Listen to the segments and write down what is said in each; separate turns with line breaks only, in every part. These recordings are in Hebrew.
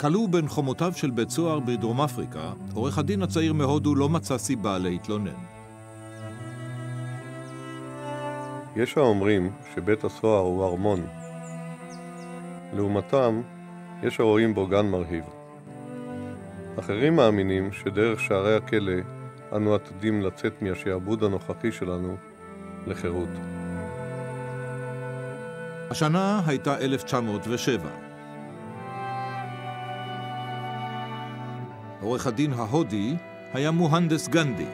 כלוא בין חומותיו של בית סוהר בדרום אפריקה, עורך הדין הצעיר מהודו לא מצא סיבה להתלונן.
יש האומרים שבית הסוהר הוא ארמון. לעומתם, יש הרואים בו גן מרהיב. אחרים מאמינים שדרך שערי הכלא אנו עתידים לצאת מהשעבוד הנוכחי שלנו לחירות.
השנה הייתה 1907. עורך הדין ההודי היה מוהנדס גנדי.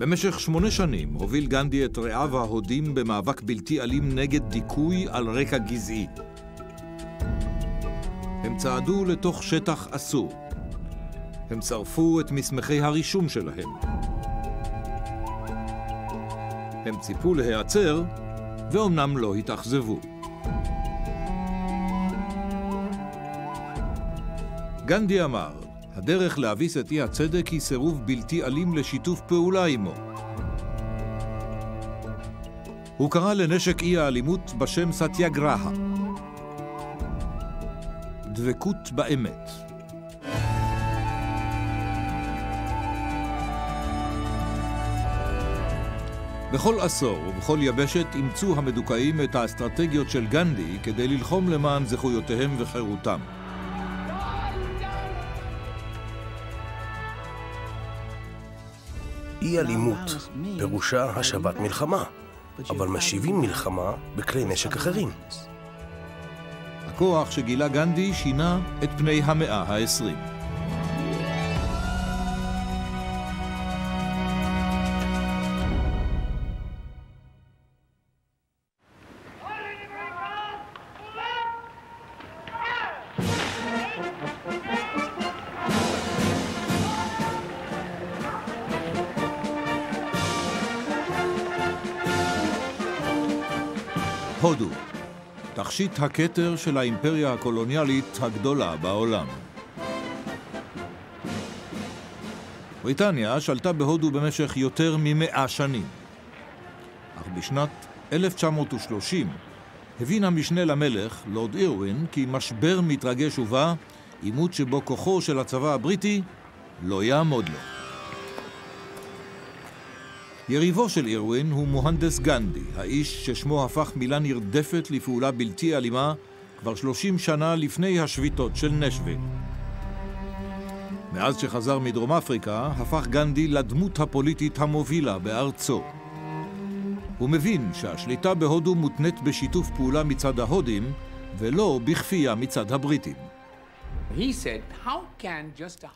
במשך שמונה שנים הוביל גנדי את רעיו ההודים במאבק בלתי אלים נגד דיכוי על רקע גזעי. הם צעדו לתוך שטח אסור. הם שרפו את מסמכי הרישום שלהם. הם ציפו להיעצר, ואומנם לא התאכזבו. גנדי אמר, הדרך להביס את אי הצדק היא סירוב בלתי אלים לשיתוף פעולה עמו. הוא קרא לנשק אי האלימות בשם סטיאגרהה. דבקות באמת. בכל עשור ובכל יבשת אימצו המדוכאים את האסטרטגיות של גנדי כדי ללחום למען זכויותיהם וחירותם.
אי אלימות פירושה השבת מלחמה, אבל משיבים מלחמה בכלי נשק אחרים.
הכוח שגילה גנדי שינה את פני המאה העשרים. הודו, תכשיט הכתר של האימפריה הקולוניאלית הגדולה בעולם. בריטניה שלטה בהודו במשך יותר ממאה שנים. אך בשנת 1930 הבין המשנה למלך, לורד אירווין, כי משבר מתרגש ובא, עימות שבו כוחו של הצבא הבריטי לא יעמוד לו. יריבו של אירווין הוא מוהנדס גנדי, האיש ששמו הפך מילה נרדפת לפעולה בלתי אלימה כבר 30 שנה לפני השביתות של נשוויל. מאז שחזר מדרום אפריקה, הפך גנדי לדמות הפוליטית המובילה בארצו. הוא מבין שהשליטה בהודו מותנית בשיתוף פעולה מצד ההודים, ולא בכפייה מצד הבריטים.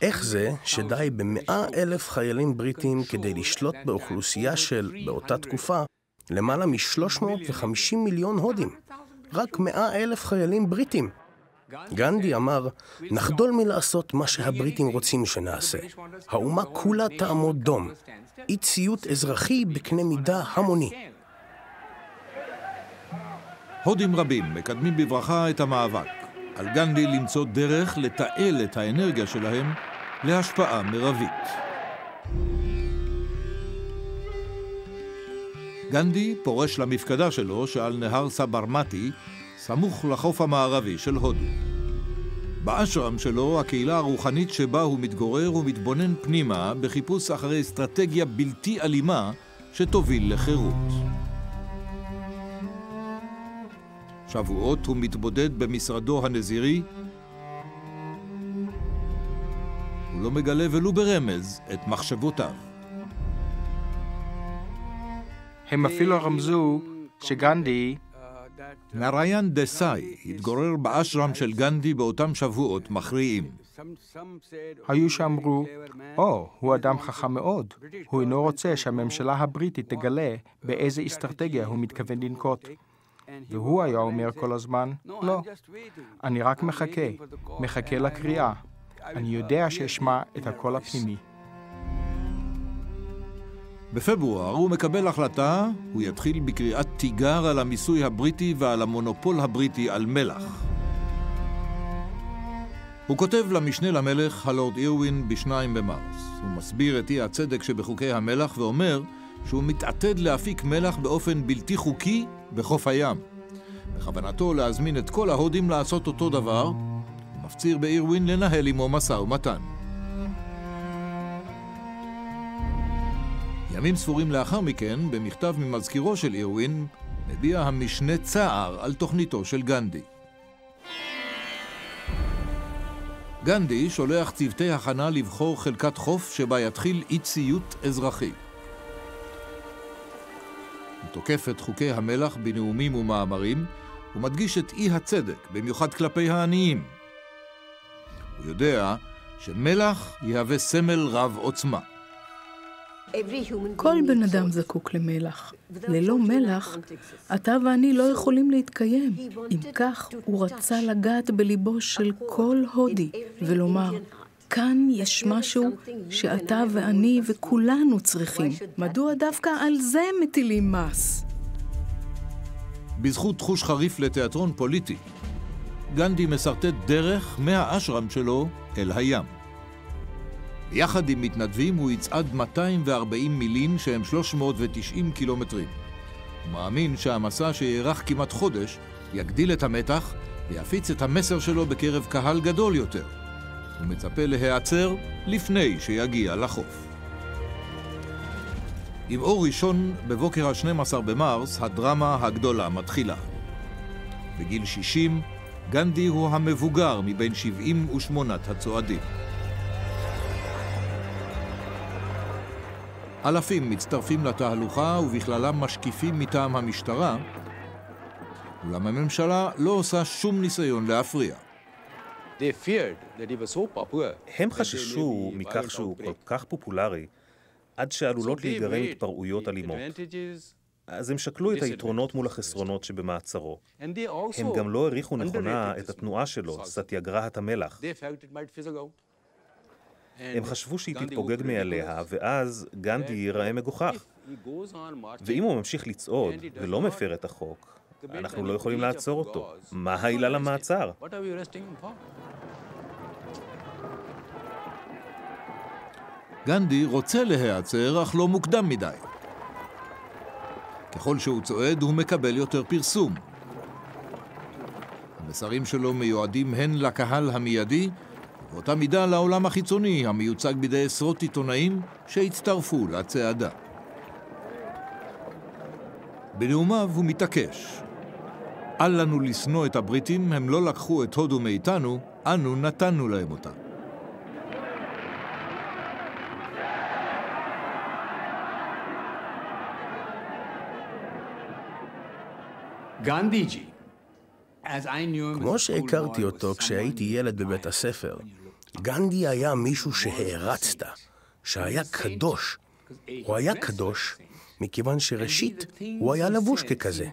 איך זה שדי במאה אלף חיילים בריטים כדי לשלוט באוכלוסייה של, באותה תקופה, למעלה מ-350 מיליון הודים? רק מאה אלף חיילים בריטים. גנדי אמר, נחדול מלעשות מה שהבריטים רוצים שנעשה. האומה כולה תעמוד דום. אי ציות אזרחי בקנה מידה המוני.
הודים רבים מקדמים בברכה את המאבק. על גנדי למצוא דרך לתעל את האנרגיה שלהם להשפעה מרבית. גנדי פורש למפקדה שלו שעל נהר סברמטי, סמוך לחוף המערבי של הודו. באשרם שלו, הקהילה הרוחנית שבה הוא מתגורר ומתבונן פנימה בחיפוש אחרי אסטרטגיה בלתי אלימה שתוביל לחירות. שבועות הוא מתבודד במשרדו הנזירי. הוא לא מגלה ולו ברמז את מחשבותיו.
הם אפילו רמזו שגנדי...
נריין דסאי התגורר באשרם של גנדי באותם שבועות מכריעים.
היו שאמרו, או, oh, הוא אדם חכם מאוד. הוא אינו רוצה שהממשלה הבריטית תגלה באיזה אסטרטגיה הוא מתכוון לנקוט. והוא היה אומר כל הזמן, לא, אני רק מחכה, מחכה לקריאה. אני יודע שאשמע את הקול הפנימי.
בפברואר הוא מקבל החלטה, הוא יתחיל בקריאת תיגר על המיסוי הבריטי ועל המונופול הבריטי על מלח. הוא כותב למשנה למלך, הלורד אירווין, בשניים במרס. הוא מסביר את אי הצדק שבחוקי המלח ואומר שהוא מתעתד להפיק מלח באופן בלתי חוקי בחוף הים. בכוונתו להזמין את כל ההודים לעשות אותו דבר, ומפציר באירווין לנהל עמו משא ומתן. ימים ספורים לאחר מכן, במכתב ממזכירו של אירווין, מביע המשנה צער על תוכניתו של גנדי. גנדי שולח צוותי הכנה לבחור חלקת חוף שבה יתחיל אי ציות אזרחי. הוא תוקף את חוקי המלח בנאומים ומאמרים, ומדגיש את אי הצדק, במיוחד כלפי העניים. הוא יודע שמלח יהווה סמל רב עוצמה.
כל בן אדם זקוק למלח. ללא מלח, אתה ואני לא יכולים להתקיים. אם כך, הוא רצה לגעת בליבו של כל הודי ולומר, כאן יש משהו שאתה ואני וכולנו צריכים. מדוע דווקא על זה מטילים מס?
בזכות חוש חריף לתיאטרון פוליטי, גנדי מסרטט דרך מהאשרם שלו אל הים. יחד עם מתנדבים הוא יצעד 240 מילין שהם 390 קילומטרים. הוא מאמין שהמסע שיארך כמעט חודש יגדיל את המתח ויפיץ את המסר שלו בקרב קהל גדול יותר. הוא מצפה להיעצר לפני שיגיע לחוף. עם אור ראשון בבוקר ה-12 במרס, הדרמה הגדולה מתחילה. בגיל 60, גנדי הוא המבוגר מבין 78 הצועדים. אלפים מצטרפים לתהלוכה ובכללם משקיפים מטעם המשטרה, אולם הממשלה לא עושה שום ניסיון להפריע.
הם חששו מכך שהוא כל כך פופולרי, עד שעלולות להיגרם התפרעויות אלימות. אז הם שקלו את היתרונות מול החסרונות שבמעצרו. הם גם לא העריכו נכונה את התנועה שלו, סטיאגרהת המלח. הם חשבו שהיא תתפוגג מעליה, ואז גנדי ייראה מגוחך. ואם הוא ממשיך לצעוד ולא מפר את החוק, אנחנו לא יכולים לעצור אותו. מה העילה למעצר?
גנדי רוצה להיעצר, אך לא מוקדם מדי. ככל שהוא צועד, הוא מקבל יותר פרסום. המסרים שלו מיועדים הן לקהל המיידי, ובאותה מידה לעולם החיצוני, המיוצג בידי עשרות עיתונאים שהצטרפו לצעדה. בנאומיו הוא מתעקש. אל לנו לשנוא את הבריטים, הם לא לקחו את הודו מאיתנו, אנו נתנו להם אותה.
כמו שהכרתי אותו כשהייתי ילד בבית הספר, גנדי היה מישהו שהערצת, שהיה קדוש. הוא היה קדוש מכיוון שראשית, הוא היה לבוש ככזה.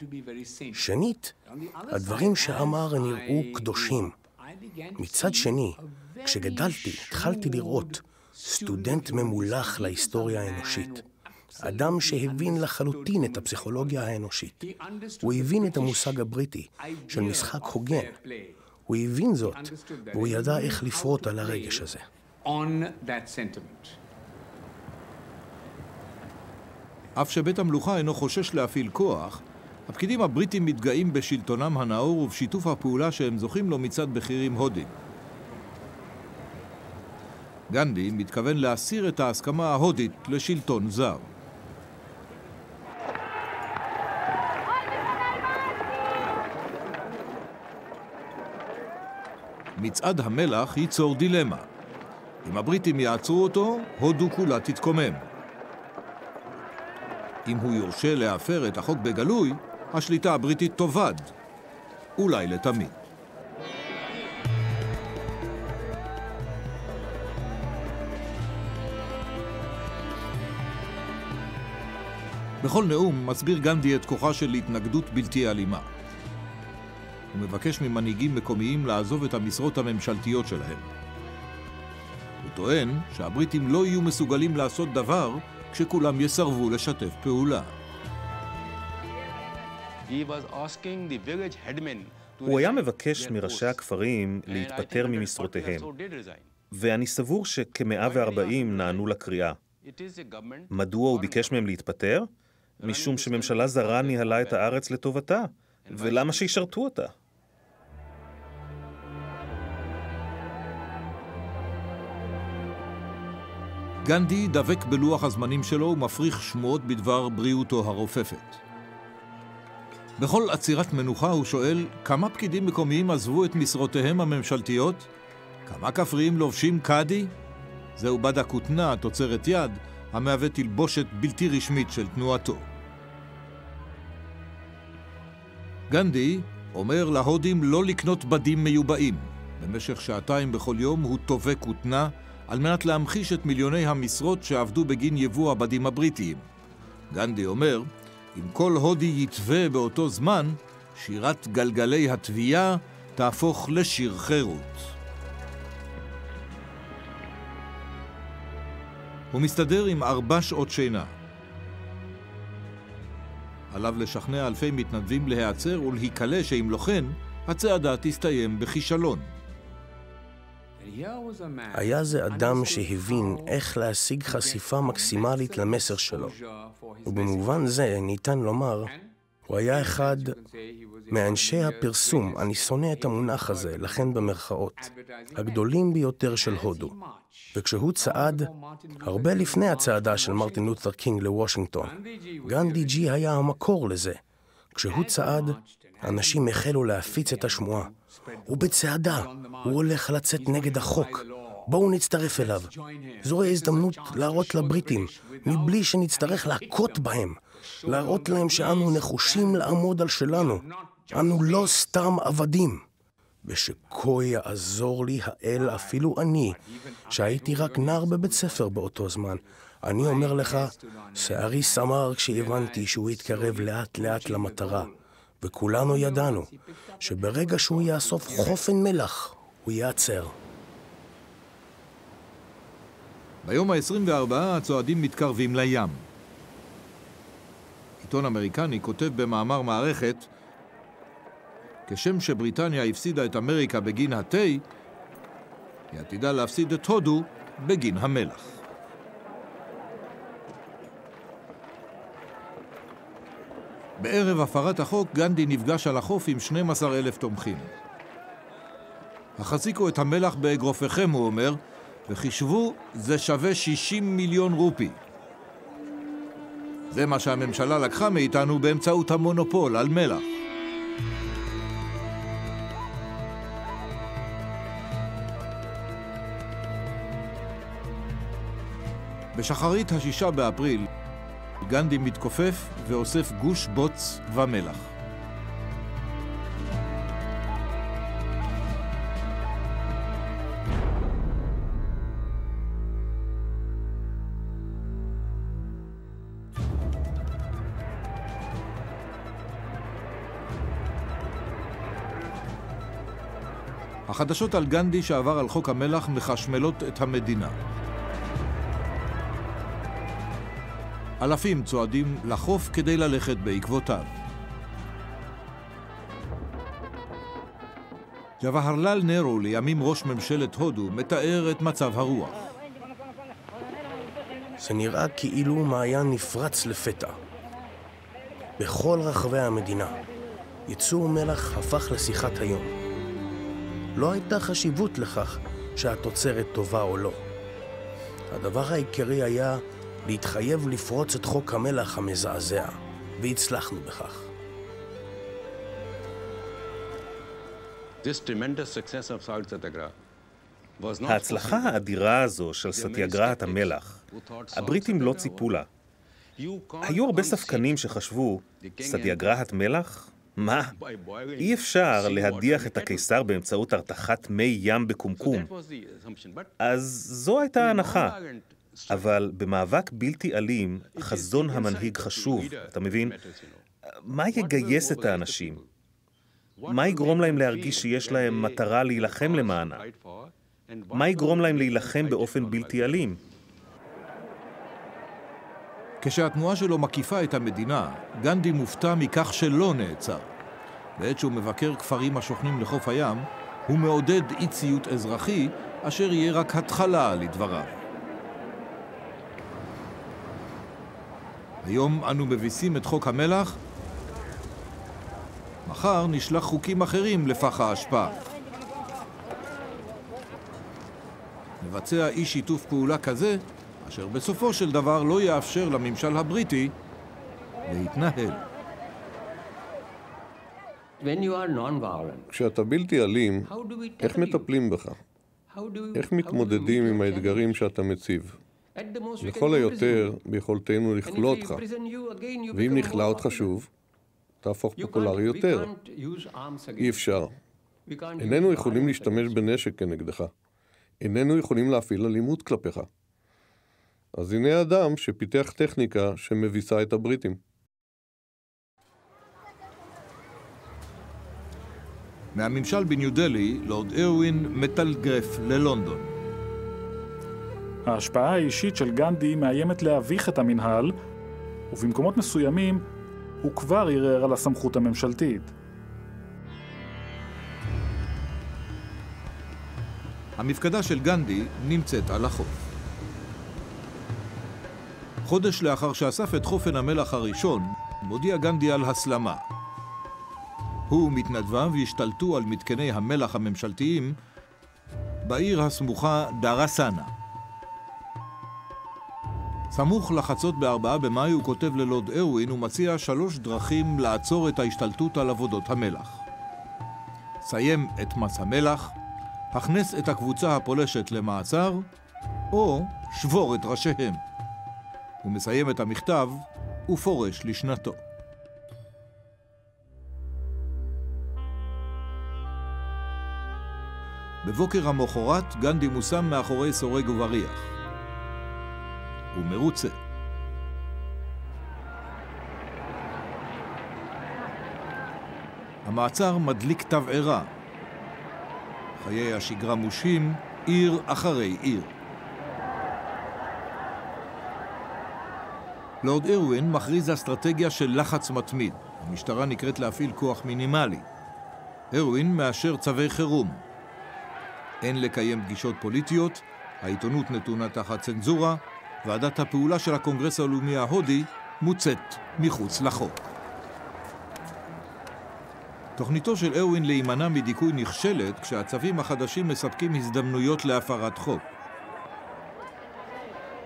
שנית, הדברים שאמר נראו קדושים. מצד שני, כשגדלתי, התחלתי לראות סטודנט ממולח להיסטוריה האנושית. אדם שהבין לחלוטין את הפסיכולוגיה האנושית. הוא הבין את המושג הבריטי של משחק הוגן. הוא הבין זאת, והוא ידע איך לפרוט על הרגש הזה.
אף שבית המלוכה אינו חושש להפעיל כוח, הפקידים הבריטים מתגאים בשלטונם הנאור ובשיתוף הפעולה שהם זוכים לו מצד בכירים הודים. גנדי מתכוון להסיר את ההסכמה ההודית לשלטון זר. מצעד המלח ייצור דילמה. אם הבריטים יעצרו אותו, הודו כולה תתקומם. אם הוא יורשה להפר את החוק בגלוי, השליטה הבריטית תאבד, אולי לתמיד. בכל נאום מסביר גנדי את כוחה של התנגדות בלתי אלימה. הוא מבקש ממנהיגים מקומיים לעזוב את המשרות הממשלתיות שלהם. הוא טוען שהבריטים לא יהיו מסוגלים לעשות דבר כשכולם יסרבו לשתף פעולה.
הוא היה מבקש מראשי הכפרים להתפטר ממשרותיהם, ואני סבור שכ-140 נענו לקריאה. מדוע הוא ביקש מהם להתפטר? משום שממשלה זרה ניהלה את הארץ לטובתה, ולמה שישרתו אותה?
גנדי דבק בלוח הזמנים שלו ומפריך שמועות בדבר בריאותו הרופפת. בכל עצירת מנוחה הוא שואל כמה פקידים מקומיים עזבו את משרותיהם הממשלתיות? כמה כפריים לובשים קאדי? זהו בד הכותנה, תוצרת יד, המהווה תלבושת בלתי רשמית של תנועתו. גנדי אומר להודים לא לקנות בדים מיובאים. במשך שעתיים בכל יום הוא תובע כותנה על מנת להמחיש את מיליוני המשרות שעבדו בגין יבוא הבדים הבריטיים. גנדי אומר, אם כל הודי יתווה באותו זמן, שירת גלגלי התביעה תהפוך לשיר חירות. הוא מסתדר עם ארבע שעות שינה. עליו לשכנע אלפי מתנדבים להיעצר ולהיקלע שאם לא כן, הצעדה תסתיים בכישלון.
היה זה אדם שהבין איך להשיג חשיפה מקסימלית למסר שלו, ובמובן זה ניתן לומר, הוא היה אחד מאנשי הפרסום, אני שונא את המונח הזה, לכן במרכאות, הגדולים ביותר של הודו. וכשהוא צעד, הרבה לפני הצעדה של מרטין לותר קינג לוושינגטון, גנדי ג'י היה המקור לזה. כשהוא צעד, אנשים החלו להפיץ את השמועה. הוא בצעדה, הוא הולך לצאת נגד החוק. בואו נצטרף אליו. זוהי ההזדמנות להראות לבריטים, מבלי שנצטרך להכות בהם, להראות להם שאנו נחושים לעמוד על שלנו. אנו לא סתם עבדים. ושכה יעזור לי האל, אפילו אני, שהייתי רק נער בבית ספר באותו זמן. אני אומר לך, שערי סמר כשהבנתי שהוא התקרב לאט לאט למטרה, וכולנו ידענו שברגע שהוא יאסוף חופן מלח, הוא ייעצר.
ביום ה-24 הצועדים מתקרבים לים. עיתון אמריקני כותב במאמר מערכת כשם שבריטניה הפסידה את אמריקה בגין התה, היא עתידה להפסיד את הודו בגין המלח. בערב הפרת החוק, גנדי נפגש על החוף עם 12 אלף תומכים. החזיקו את המלח באגרופיכם, הוא אומר, וחישבו, זה שווה 60 מיליון רופי. זה מה שהממשלה לקחה מאיתנו באמצעות המונופול על מלח. בשחרית השישה באפריל, גנדי מתכופף ואוסף גוש בוץ ומלח. החדשות על גנדי שעבר על חוק המלח מחשמלות את המדינה. אלפים צועדים לחוף כדי ללכת בעקבותיו. ג'ווהרלל נרו, לימים ראש ממשלת הודו, מתאר את מצב הרוח.
זה נראה כאילו מעיין נפרץ לפתע. בכל רחבי המדינה, ייצור מלח הפך לשיחת היום. לא הייתה חשיבות לכך שהתוצרת טובה או לא. הדבר העיקרי היה להתחייב לפרוץ את חוק המלח המזעזע, והצלחנו בכך.
ההצלחה האדירה הזו של סטיאגרהת המלח, הבריטים לא ציפו לה. היו הרבה ספקנים שחשבו, סטיאגרהת מלח? מה? אי אפשר להדיח את הקיסר באמצעות הרתחת מי ים בקומקום. אז זו הייתה ההנחה. אבל במאבק בלתי אלים, חזון המנהיג חשוב, אתה מבין? מה יגייס את האנשים? מה יגרום להם להרגיש שיש להם מטרה להילחם למענה? מה יגרום להם להילחם באופן בלתי אלים?
כשהתנועה שלו מקיפה את המדינה, גנדי מופתע מכך שלא נעצר. בעת שהוא מבקר כפרים השוכנים לחוף הים, הוא מעודד אי ציות אזרחי, אשר יהיה רק התחלה לדבריו. היום אנו מביסים את חוק המלח, מחר נשלח חוקים אחרים לפח האשפה. נבצע אי שיתוף פעולה כזה, אשר בסופו של דבר לא יאפשר לממשל הבריטי להתנהל.
כשאתה בלתי אלים, איך מטפלים בך? איך מתמודדים עם האתגרים שאתה מציב? לכל היותר, ביכולתנו לכלוא אותך, ואם נכלא אותך שוב, תהפוך פופולרי יותר. אי אפשר. איננו יכולים להשתמש בנשק כנגדך. איננו יכולים להפעיל אלימות כלפיך. אז הנה אדם שפיתח טכניקה שמביסה את הבריטים.
מהממשל בניו דלי, לורד ארווין מטלגרף ללונדון.
ההשפעה האישית של גנדי מאיימת להביך את המנהל, ובמקומות מסוימים הוא כבר ערער על הסמכות הממשלתית.
המפקדה של גנדי נמצאת על החוף. חודש לאחר שאסף את חופן המלח הראשון, מודיע גנדי על הסלמה. הוא ומתנדביו השתלטו על מתקני המלח הממשלתיים בעיר הסמוכה דרסנה. סמוך לחצות בארבעה במאי הוא כותב ללורד ארווין ומציע שלוש דרכים לעצור את ההשתלטות על עבודות המלח. סיים את מס המלח, הכנס את הקבוצה הפולשת למעצר, או שבור את ראשיהם. הוא מסיים את המכתב ופורש לשנתו. בבוקר המחרת גנדי מושם מאחורי סורג ובריח. הוא מרוצה. המעצר מדליק תבערה. חיי השגרה מושים, עיר אחרי עיר. לורד אירווין מכריז אסטרטגיה של לחץ מתמיד. המשטרה נקראת להפעיל כוח מינימלי. אירווין מאשר צווי חירום. אין לקיים פגישות פוליטיות, העיתונות נתונה תחת צנזורה, ועדת הפעולה של הקונגרס הלאומי ההודי מוצאת מחוץ לחוק. תוכניתו של ארווין להימנע מדיכוי נכשלת כשהצווים החדשים מספקים הזדמנויות להפרת חוק.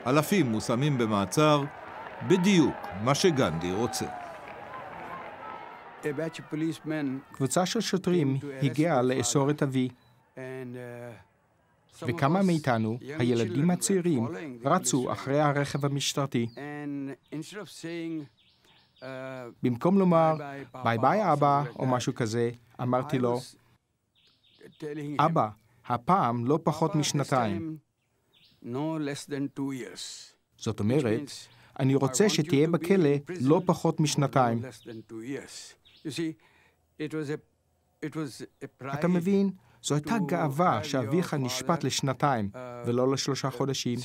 אלפים מושמים במעצר, בדיוק מה שגנדי רוצה.
קבוצה של שוטרים הגיעה לאסור את אבי. וכמה מאיתנו, הילדים הצעירים, רצו אחרי הרכב המשטרתי. במקום לומר ביי ביי אבא או משהו כזה, אמרתי לו, אבא, הפעם לא פחות משנתיים. זאת אומרת, אני רוצה שתהיה בכלא לא פחות משנתיים. אתה מבין? זו הייתה גאווה שאביך נשפט לשנתיים ולא לשלושה חודשים.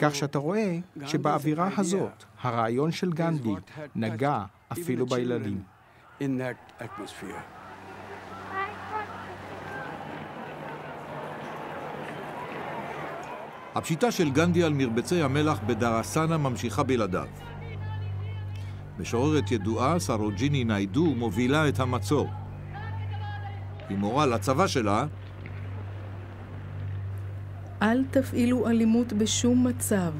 כך שאתה רואה שבאווירה הזאת, הרעיון של גנדי נגע אפילו בילדים.
הפשיטה של גנדי על מרבצי המלח בדרסנה ממשיכה בלעדיו. משוררת ידועה, סרוג'יני ניידו, מובילה את המצור. היא מורה לצבא שלה
אל תפעילו אלימות בשום מצב.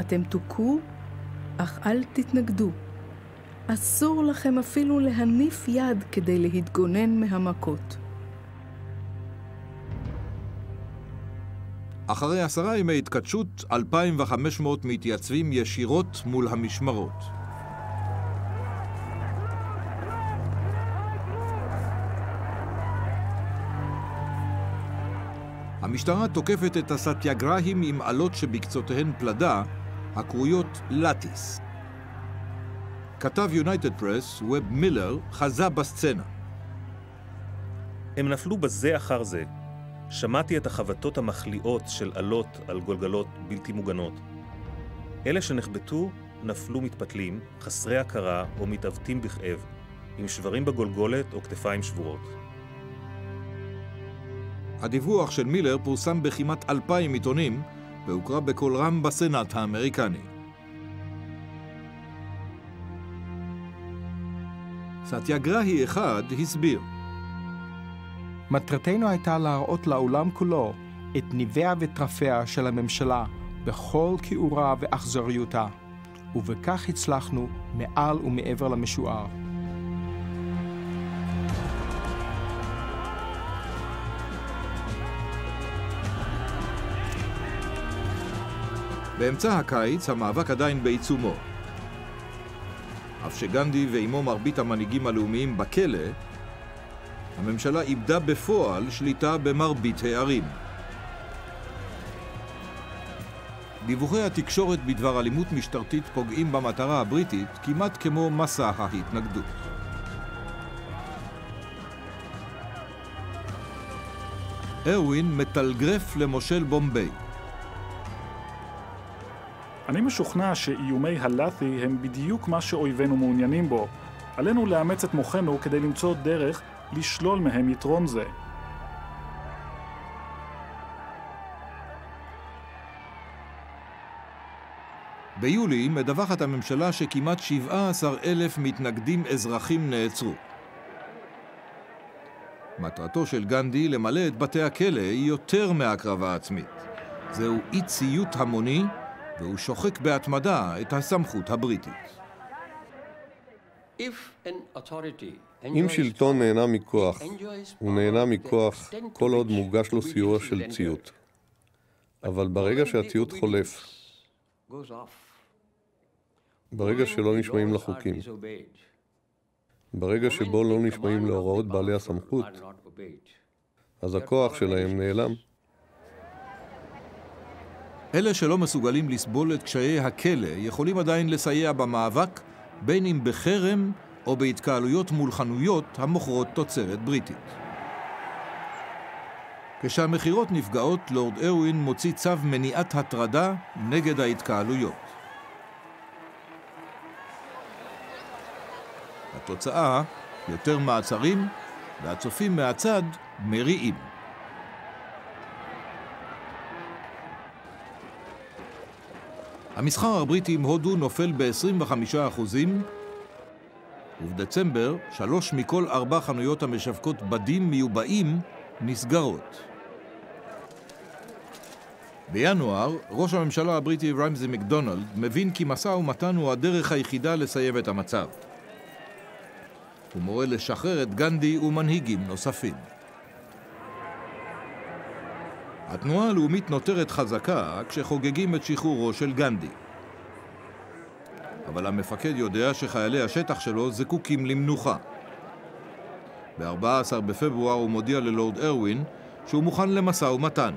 אתם תוכו, אך אל תתנגדו. אסור לכם אפילו להניף יד כדי להתגונן מהמכות.
אחרי עשרה ימי התכתשות, 2,500 מתייצבים ישירות מול המשמרות. המשטרה תוקפת את הסטיאגרהים עם עלות שבקצותיהן פלדה, הקרויות לטיס. כתב יונייטד פרס, ווב מילר, חזה בסצנה.
הם נפלו בזה אחר זה. שמעתי את החבטות המחליאות של עלות על גולגלות בלתי מוגנות. אלה שנחבטו נפלו מתפתלים, חסרי הכרה או מתעוותים בכאב, עם שברים בגולגולת או כתפיים שבורות.
הדיווח של מילר פורסם בכמעט אלפיים עיתונים והוקרא בקול רם בסנאט האמריקני. סטיאגרהי אחד הסביר.
מטרתנו הייתה להראות לעולם כולו את ניביה וטרפיה של הממשלה בכל כיעורה ואכזריותה, ובכך הצלחנו מעל ומעבר למשוער.
באמצע הקיץ המאבק עדיין בעיצומו. אף שגנדי ועימו מרבית המנהיגים הלאומיים בכלא, הממשלה איבדה בפועל שליטה במרבית הערים. דיווחי התקשורת בדבר אלימות משטרתית פוגעים במטרה הבריטית כמעט כמו מסע ההתנגדות. ארווין מטלגרף למושל בומביי.
אני משוכנע שאיומי הלאתי הם בדיוק מה שאויבינו מעוניינים בו. עלינו לאמץ את מוחנו כדי למצוא דרך לשלול מהם יתרון זה.
ביולי מדווחת הממשלה שכמעט 17 אלף מתנגדים אזרחים נעצרו. מטרתו של גנדי למלא את בתי הכלא היא יותר מהקרבה עצמית. זהו אי ציות המוני והוא שוחק בהתמדה את הסמכות הבריטית.
אם שלטון נהנה מכוח, הוא נהנה מכוח כל עוד מוגש לו סיוע של ציות. אבל ברגע שהציות חולף, ברגע שלא נשמעים לחוקים, ברגע שבו לא נשמעים להוראות בעלי הסמכות, אז הכוח שלהם נעלם.
אלה שלא מסוגלים לסבול את קשיי הכלא יכולים עדיין לסייע במאבק, בין אם בחרם או בהתקהלויות מול חנויות המוכרות תוצרת בריטית. כשהמכירות נפגעות, לורד ארווין מוציא צו מניעת הטרדה נגד ההתקהלויות. התוצאה, יותר מעצרים, והצופים מהצד מריעים. המסחר הבריטי עם הודו נופל ב-25% ובדצמבר שלוש מכל ארבע חנויות המשווקות בדים מיובאים נסגרות. בינואר, ראש הממשלה הבריטי ריימזי מקדונלד מבין כי משא ומתן הוא הדרך היחידה לסיים את המצב. הוא מורה לשחרר את גנדי ומנהיגים נוספים. התנועה הלאומית נותרת חזקה כשחוגגים את שחרורו של גנדי. אבל המפקד יודע שחיילי השטח שלו זקוקים למנוחה. ב-14 בפברואר הוא מודיע ללורד ארווין שהוא מוכן למשא ומתן.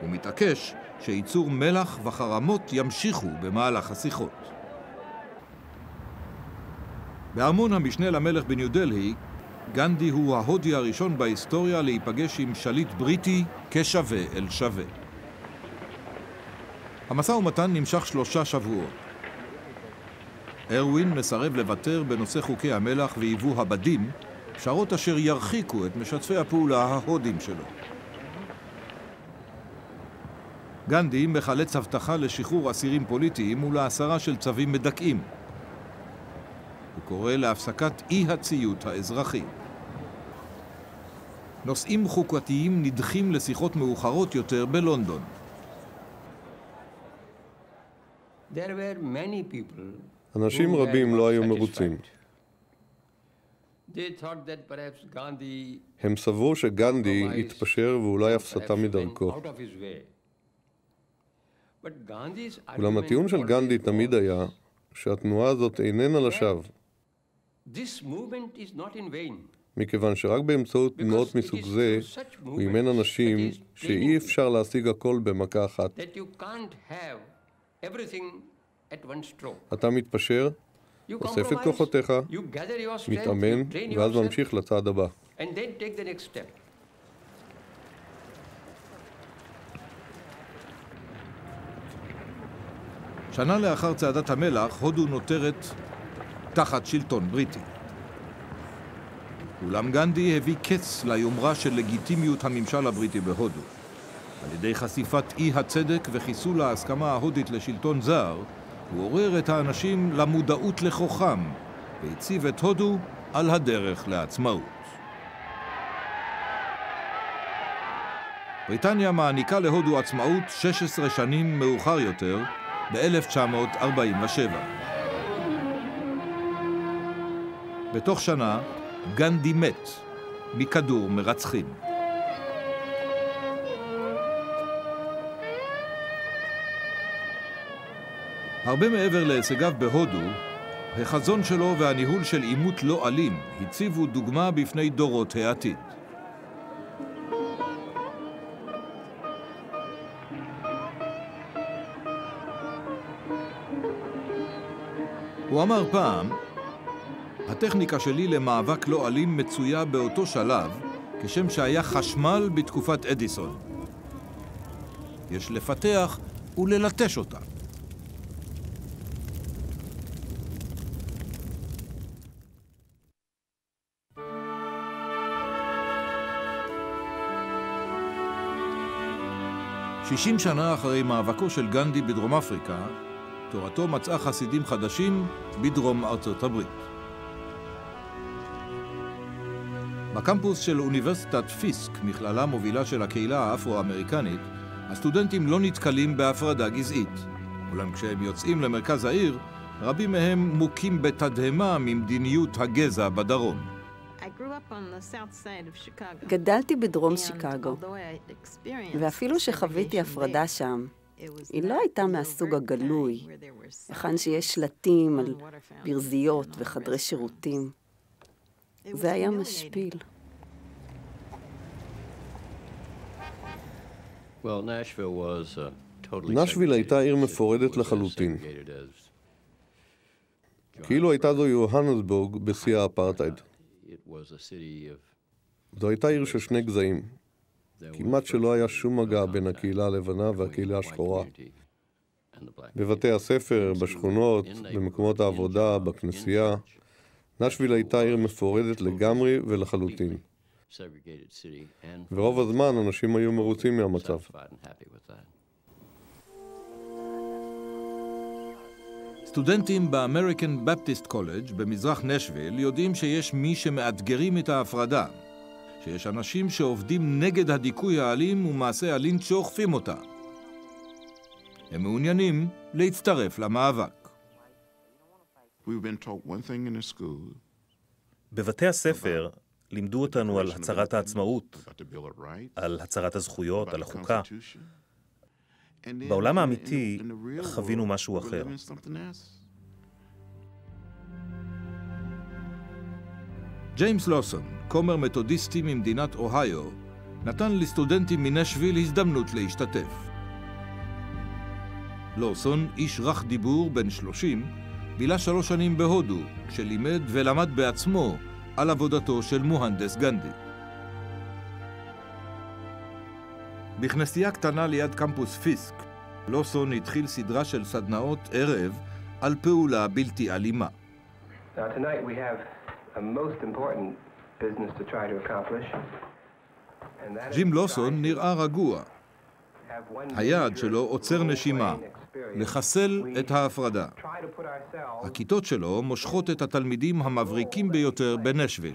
הוא מתעקש שייצור מלח וחרמות ימשיכו במהלך השיחות. בארמון המשנה למלך בניו דלהי גנדי הוא ההודי הראשון בהיסטוריה להיפגש עם שליט בריטי כשווה אל שווה. המשא ומתן נמשך שלושה שבועות. ארווין מסרב לוותר בנושא חוקי המלח ויבוא הבדים, פשרות אשר ירחיקו את משתפי הפעולה ההודים שלו. גנדי מחלץ הבטחה לשחרור אסירים פוליטיים ולהסרה של צווים מדכאים. קורא להפסקת אי-הציות האזרחי. נושאים חוקתיים נדחים לשיחות מאוחרות יותר בלונדון.
אנשים רבים לא היו מרוצים. הם סברו שגנדי יתפשר ואולי אף סטה מדרכו. אולם הטיעון של גנדי תמיד היה שהתנועה הזאת איננה לשווא. מכיוון שרק באמצעות תנועות מסוג זה הוא אימן אנשים שאי אפשר להשיג הכל במכה אחת. אתה מתפשר, אוסף את כוחותיך, מתאמן, ואז ממשיך לצעד הבא.
שנה לאחר צעדת המלח, הודו נותרת תחת שלטון בריטי. אולם גנדי הביא קץ ליומרה של לגיטימיות הממשל הבריטי בהודו. על ידי חשיפת אי הצדק וחיסול ההסכמה ההודית לשלטון זר, הוא עורר את האנשים למודעות לכוחם והציב את הודו על הדרך לעצמאות. בריטניה מעניקה להודו עצמאות 16 שנים מאוחר יותר, ב-1947. בתוך שנה, גנדי מת מכדור מרצחים. הרבה מעבר להישגיו בהודו, החזון שלו והניהול של עימות לא אלים הציבו דוגמה בפני דורות העתיד. הוא אמר פעם, הטכניקה שלי למאבק לא אלים מצויה באותו שלב כשם שהיה חשמל בתקופת אדיסון. יש לפתח וללטש אותה. שישים שנה אחרי מאבקו של גנדי בדרום אפריקה, תורתו מצאה חסידים חדשים בדרום ארצות הברית. בקמפוס של אוניברסיטת פיסק, מכללה מובילה של הקהילה האפרו-אמריקנית, הסטודנטים לא נתקלים בהפרדה גזעית. אולם כשהם יוצאים למרכז העיר, רבים מהם מוכים בתדהמה ממדיניות הגזע בדרום.
גדלתי בדרום שיקגו, ואפילו שחוויתי הפרדה שם, היא לא הייתה מהסוג הגלוי, היכן שיש שלטים על ברזיות וחדרי שירותים. זה היה משפיל.
נשוויל הייתה עיר מפורדת לחלוטין. כאילו הייתה זו יוהנסבורג בשיא האפרטהייד. זו הייתה עיר של שני גזעים. כמעט שלא היה שום מגע בין הקהילה הלבנה והקהילה השחורה. בבתי הספר, בשכונות, במקומות העבודה, בכנסייה. נשוויל הייתה עיר מפורדת לגמרי ולחלוטין. ורוב הזמן אנשים היו מרוצים מהמצב.
סטודנטים באמריקן בפטיסט קולג' במזרח נשוויל יודעים שיש מי שמאתגרים את ההפרדה, שיש אנשים שעובדים נגד הדיכוי האלים ומעשי הלינץ' שאוכפים אותה. הם מעוניינים להצטרף למאבק.
בבתי הספר לימדו אותנו על הצהרת העצמאות, על הצהרת הזכויות, על החוקה. בעולם האמיתי חווינו משהו אחר.
ג'יימס לוסון, כומר מתודיסטי ממדינת אוהיו, נתן לסטודנטים מנשוויל הזדמנות להשתתף. לוסון, איש רך דיבור בן 30, בילה שלוש שנים בהודו, כשלימד ולמד בעצמו על עבודתו של מוהנדס גנדי. בכנסייה קטנה ליד קמפוס פיסק, לוסון התחיל סדרה של סדנאות ערב על פעולה בלתי אלימה. ג'ים לוסון נראה רגוע. היעד שלו עוצר נשימה, לחסל את ההפרדה. הכיתות שלו מושכות את התלמידים המבריקים ביותר בנשוויל.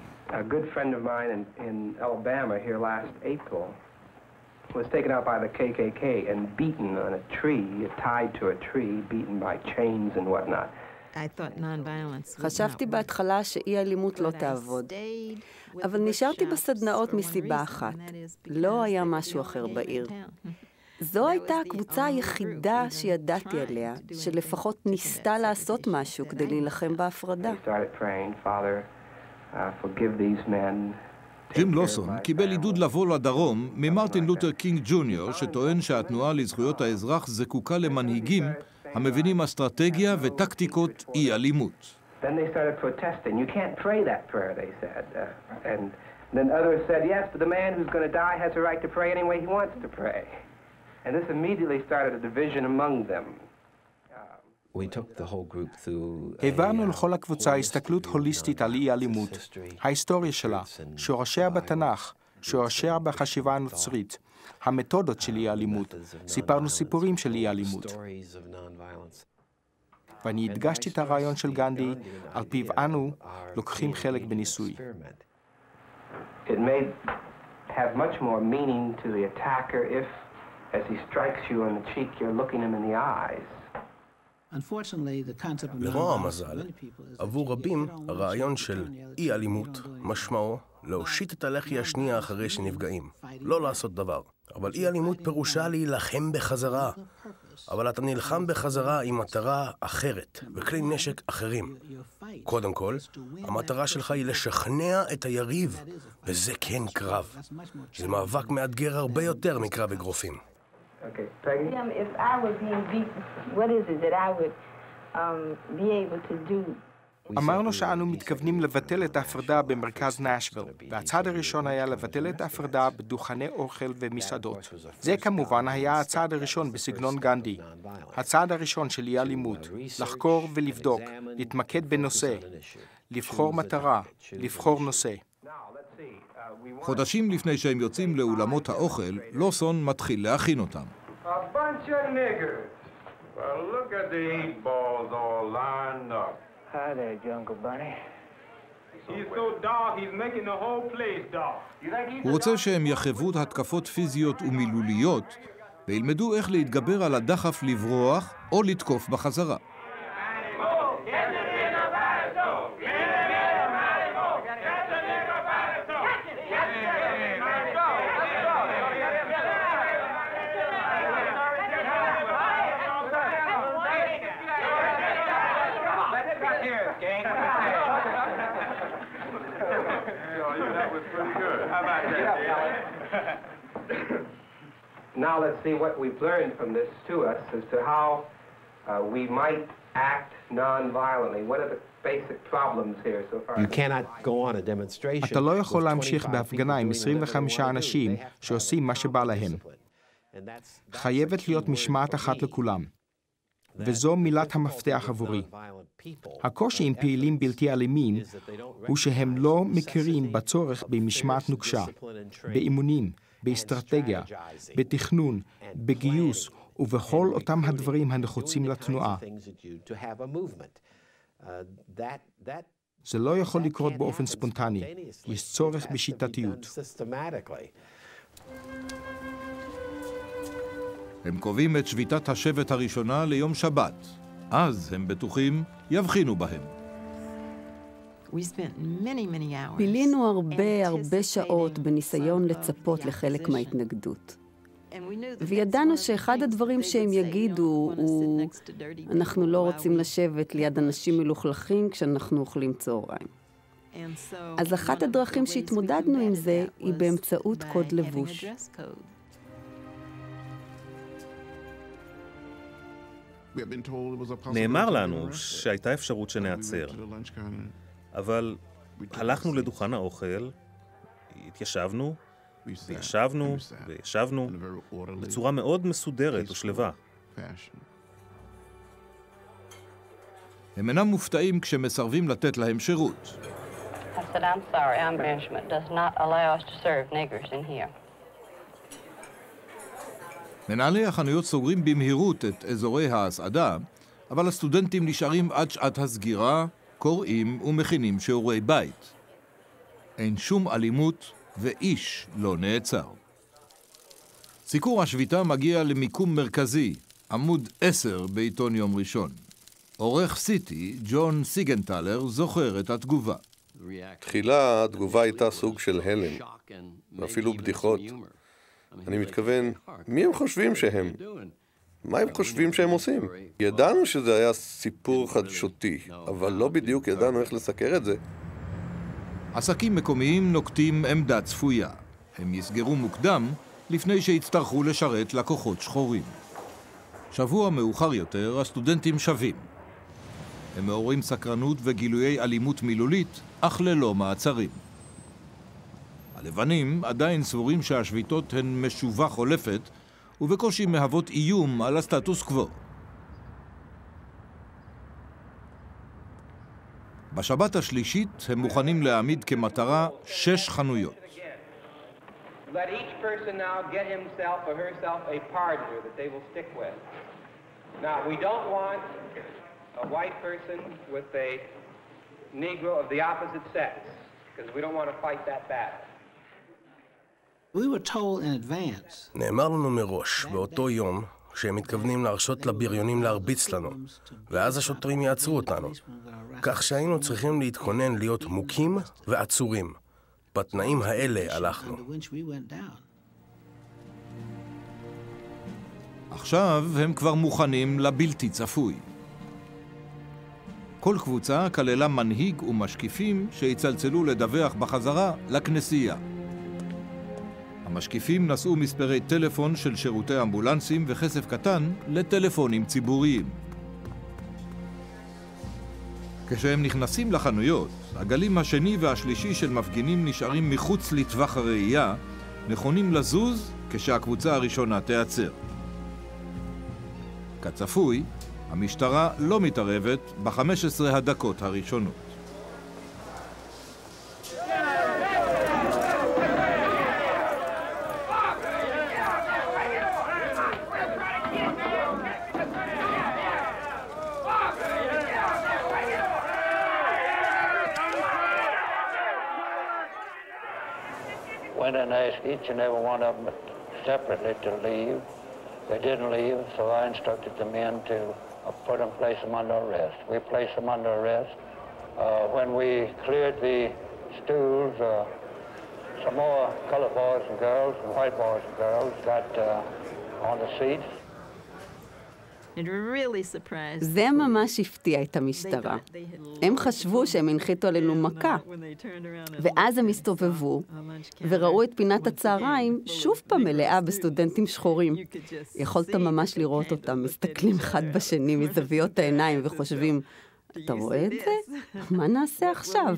was taken out by the KKK and beaten on a tree, tied to a tree, beaten by chains and whatnot.
חשבתי בהתחלה שאי אלימות לא תעבוד, אבל נשארתי בסדנאות מסיבה אחת, לא היה משהו אחר בעיר. זו הייתה הקבוצה היחידה שידעתי עליה, שלפחות ניסתה לעשות משהו כדי להילחם בהפרדה.
ג'ים לוסון קיבל עידוד לבוא לדרום ממרטין לותר קינג ג'וניור, שטוען שהתנועה לזכויות האזרח זקוקה למנהיגים המבינים אסטרטגיה וטקטיקות אי אלימות. Then others said, yes, but the man who's going to die has a right to pray any way he wants to pray. And this immediately started a division among them.
העברנו לכל הקבוצה הסתכלות הוליסטית על אי אלימות, ההיסטוריה שלה, שורשיה בתנ"ך, שורשיה בחשיבה הנוצרית, המתודות של אי אלימות, סיפרנו סיפורים של אי אלימות. ואני הדגשתי את הרעיון של גנדי, על פיו אנו לוקחים חלק בניסוי. It may have much more meaning to the attacker if, as he strikes you on the cheek, you're looking him in the eyes. לרוע המזל, עבור רבים הרעיון של אי אלימות משמעו להושיט את הלחי השנייה אחרי שנפגעים, לא לעשות דבר. אבל אי אלימות פירושה להילחם בחזרה. אבל אתה נלחם בחזרה עם מטרה אחרת, וכלי נשק אחרים. קודם כל, המטרה שלך היא לשכנע את היריב, וזה כן קרב. זה מאבק מאתגר הרבה יותר מקרב אגרופים. Okay. Peggy? If I was being beaten, what is it that I would um, be able to do? אמרנו שאנו מתכוונים לבטל את ההפרדה במרכז נשוויל, והצעד הראשון היה לבטל את ההפרדה בדוכני אוכל ומסעדות. זה כמובן היה הצעד הראשון בסגנון גנדי. הצעד הראשון של אי אלימות, לחקור ולבדוק, להתמקד בנושא, לבחור מטרה, לבחור נושא.
חודשים לפני שהם יוצאים לאולמות האוכל, לוסון מתחיל להכין אותם. הוא רוצה שהם יחוו התקפות פיזיות ומילוליות וילמדו איך להתגבר על הדחף לברוח או לתקוף בחזרה.
Now let's see what we've learned from this to us as to how uh, we might act non-violently. What are the basic problems here so far?
You cannot go on a demonstration. אתה לא יכול להמשיך בהפגנה עם 25 אנשים שעושים מה שבא להם. חייבת להיות משמעת אחת לכולם. וזו מילת המפתח עבורי. הקושי עם פעילים בלתי אלימים הוא שהם לא מכירים בצורך במשמעת נוקשה, באימונים, באסטרטגיה, בתכנון, בגיוס ובכל אותם הדברים הנחוצים לתנועה. זה לא יכול לקרות באופן ספונטני, יש צורך בשיטתיות.
הם קובעים את שביתת השבט הראשונה ליום שבת. אז, הם בטוחים, יבחינו בהם.
בילינו הרבה הרבה שעות בניסיון לצפות לחלק מההתנגדות. וידענו שאחד הדברים שהם יגידו הוא, אנחנו לא רוצים לשבת ליד אנשים מלוכלכים כשאנחנו אוכלים צהריים. אז אחת הדרכים שהתמודדנו עם זה היא באמצעות קוד לבוש.
נאמר לנו שהייתה אפשרות שנעצר, אבל הלכנו לדוכן האוכל, התיישבנו, וישבנו, וישבנו, בצורה מאוד מסודרת ושלווה.
הם אינם מופתעים כשמסרבים לתת להם שירות. מנהלי החנויות סוגרים במהירות את אזורי ההסעדה, אבל הסטודנטים נשארים עד שעת הסגירה, קוראים ומכינים שיעורי בית. אין שום אלימות ואיש לא נעצר. סיקור השביתה מגיע למיקום מרכזי, עמוד 10 בעיתון יום ראשון. עורך סיטי, ג'ון סיגנטלר, זוכר את התגובה.
תחילה התגובה הייתה סוג של הלם, ואפילו בדיחות. אני מתכוון, מי הם חושבים שהם? מה הם חושבים שהם עושים? ידענו שזה היה סיפור חדשותי, אבל לא בדיוק ידענו איך לסקר את זה.
עסקים מקומיים נוקטים עמדה צפויה. הם יסגרו מוקדם לפני שיצטרכו לשרת לקוחות שחורים. שבוע מאוחר יותר הסטודנטים שווים. הם מעוררים סקרנות וגילויי אלימות מילולית, אך ללא מעצרים. הלבנים עדיין סבורים שהשביתות הן משובה חולפת ובקושי מהוות איום על הסטטוס קוו. בשבת השלישית הם מוכנים להעמיד כמטרה שש חנויות. Let each person now get himself or herself a partner that they will stick with. Now, we don't want
a white person with a Negro of the opposite sex, because we don't want to fight that battle.
We were told in advance. נאמר לנו מראש, באותו יום, שהם מתכוונים להרשות לבריונים להרביץ לנו, ואז השוטרים יעצרו אותנו. כך שהיינו צריכים להתכונן להיות מוכים ועצורים. בתנאים האלה הלכנו.
עכשיו הם כבר מוכנים לבלתי צפוי. כל קבוצה כללה מנהיג ומשקיפים שיצלצלו לדווח בחזרה לכנסייה. המשקיפים נשאו מספרי טלפון של שירותי אמבולנסים וכסף קטן לטלפונים ציבוריים. כשהם נכנסים לחנויות, הגלים השני והשלישי של מפגינים נשארים מחוץ לטווח הראייה, נכונים לזוז כשהקבוצה הראשונה תיעצר. כצפוי, המשטרה לא מתערבת ב-15 הדקות הראשונות.
Each and every one of them separately to leave. They didn't leave, so I instructed the men to put them, place them under arrest. We placed them under arrest. Uh, when we cleared the stools, uh, some more colored boys and girls and white boys and girls got uh, on the seats.
זה ממש הפתיע את המשטרה. הם חשבו שהם הנחיתו עלינו מכה, ואז הם הסתובבו וראו את פינת הצהריים שוב פעם מלאה בסטודנטים שחורים. יכולת ממש לראות אותם מסתכלים אחד בשני מזוויות העיניים וחושבים, אתה רואה את זה? מה נעשה עכשיו?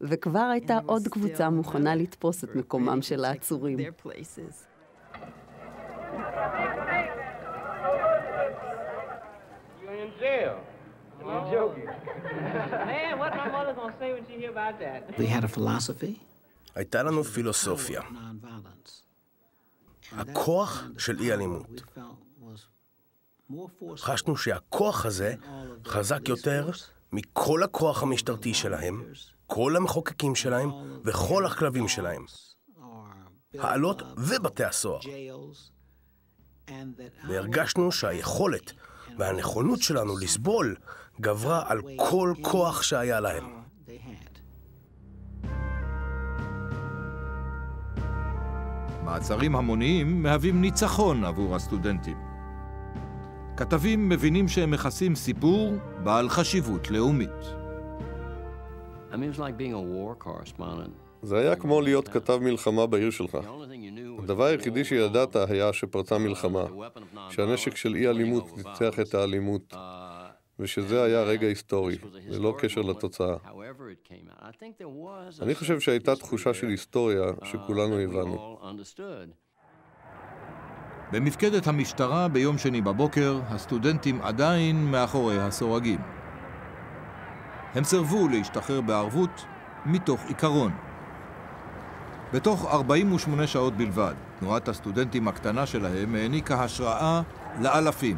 וכבר הייתה עוד קבוצה מוכנה לתפוס את מקומם של העצורים.
Jail. I'm joking. Man, what my mother gonna say when she hear about that?
We had a philosophy. הייתה לנו פילוסופיה. הכוח של אי אלימות. חשנו שהכוח הזה חזק יותר מכל הכוח המשטרתי שלהם, כל המחוקקים שלהם וכל הכלבים שלהם. העלות ובתי הסוהר. והרגשנו שהיכולת והנכונות שלנו לסבול גברה על כל כוח שהיה להם.
מעצרים המוניים מהווים ניצחון עבור הסטודנטים. כתבים מבינים שהם מכסים סיפור בעל חשיבות לאומית.
זה היה כמו להיות כתב מלחמה בעיר שלך. הדבר היחידי שידעת היה שפרצה מלחמה, שהנשק של אי אלימות ניצח את האלימות, ושזה היה רגע היסטורי, ללא קשר לתוצאה. אני חושב שהייתה תחושה של היסטוריה שכולנו הבנו.
במפקדת המשטרה ביום שני בבוקר, הסטודנטים עדיין מאחורי הסורגים. הם סירבו להשתחרר בערבות מתוך עיקרון. בתוך 48 שעות בלבד, תנועת הסטודנטים הקטנה שלהם העניקה השראה לאלפים.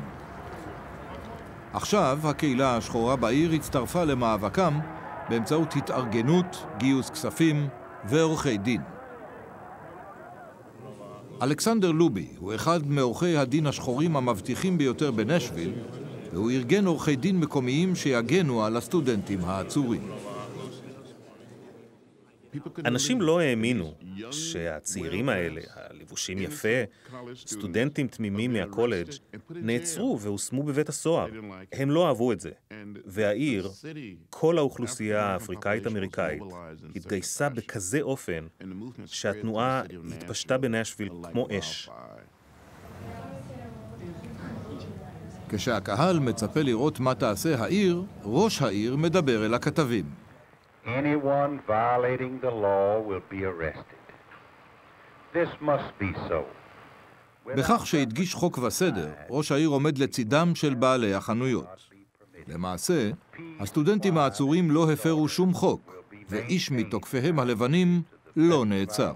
עכשיו הקהילה השחורה בעיר הצטרפה למאבקם באמצעות התארגנות, גיוס כספים ועורכי דין. אלכסנדר לובי הוא אחד מעורכי הדין השחורים המבטיחים ביותר בנשוויל, והוא ארגן עורכי דין מקומיים שיגנו על הסטודנטים העצורים.
אנשים לא האמינו שהצעירים האלה, הלבושים יפה, סטודנטים תמימים מהקולג', נעצרו והושמו בבית הסוהר. הם לא אהבו את זה. והעיר, כל האוכלוסייה האפריקאית-אמריקאית, התגייסה בכזה אופן שהתנועה התפשטה בנשוויל כמו אש.
כשהקהל מצפה לראות מה תעשה העיר, ראש העיר מדבר אל הכתבים.
Anyone violating the law will be arrested. This must be so.
בכך שהדגיש חוק וסדר, ראש העיר עומד לצידם של בעלי החנויות. למעשה, הסטודנטים העצורים לא הפרו שום חוק, ואיש מתוקפיהם הלבנים לא נעצר.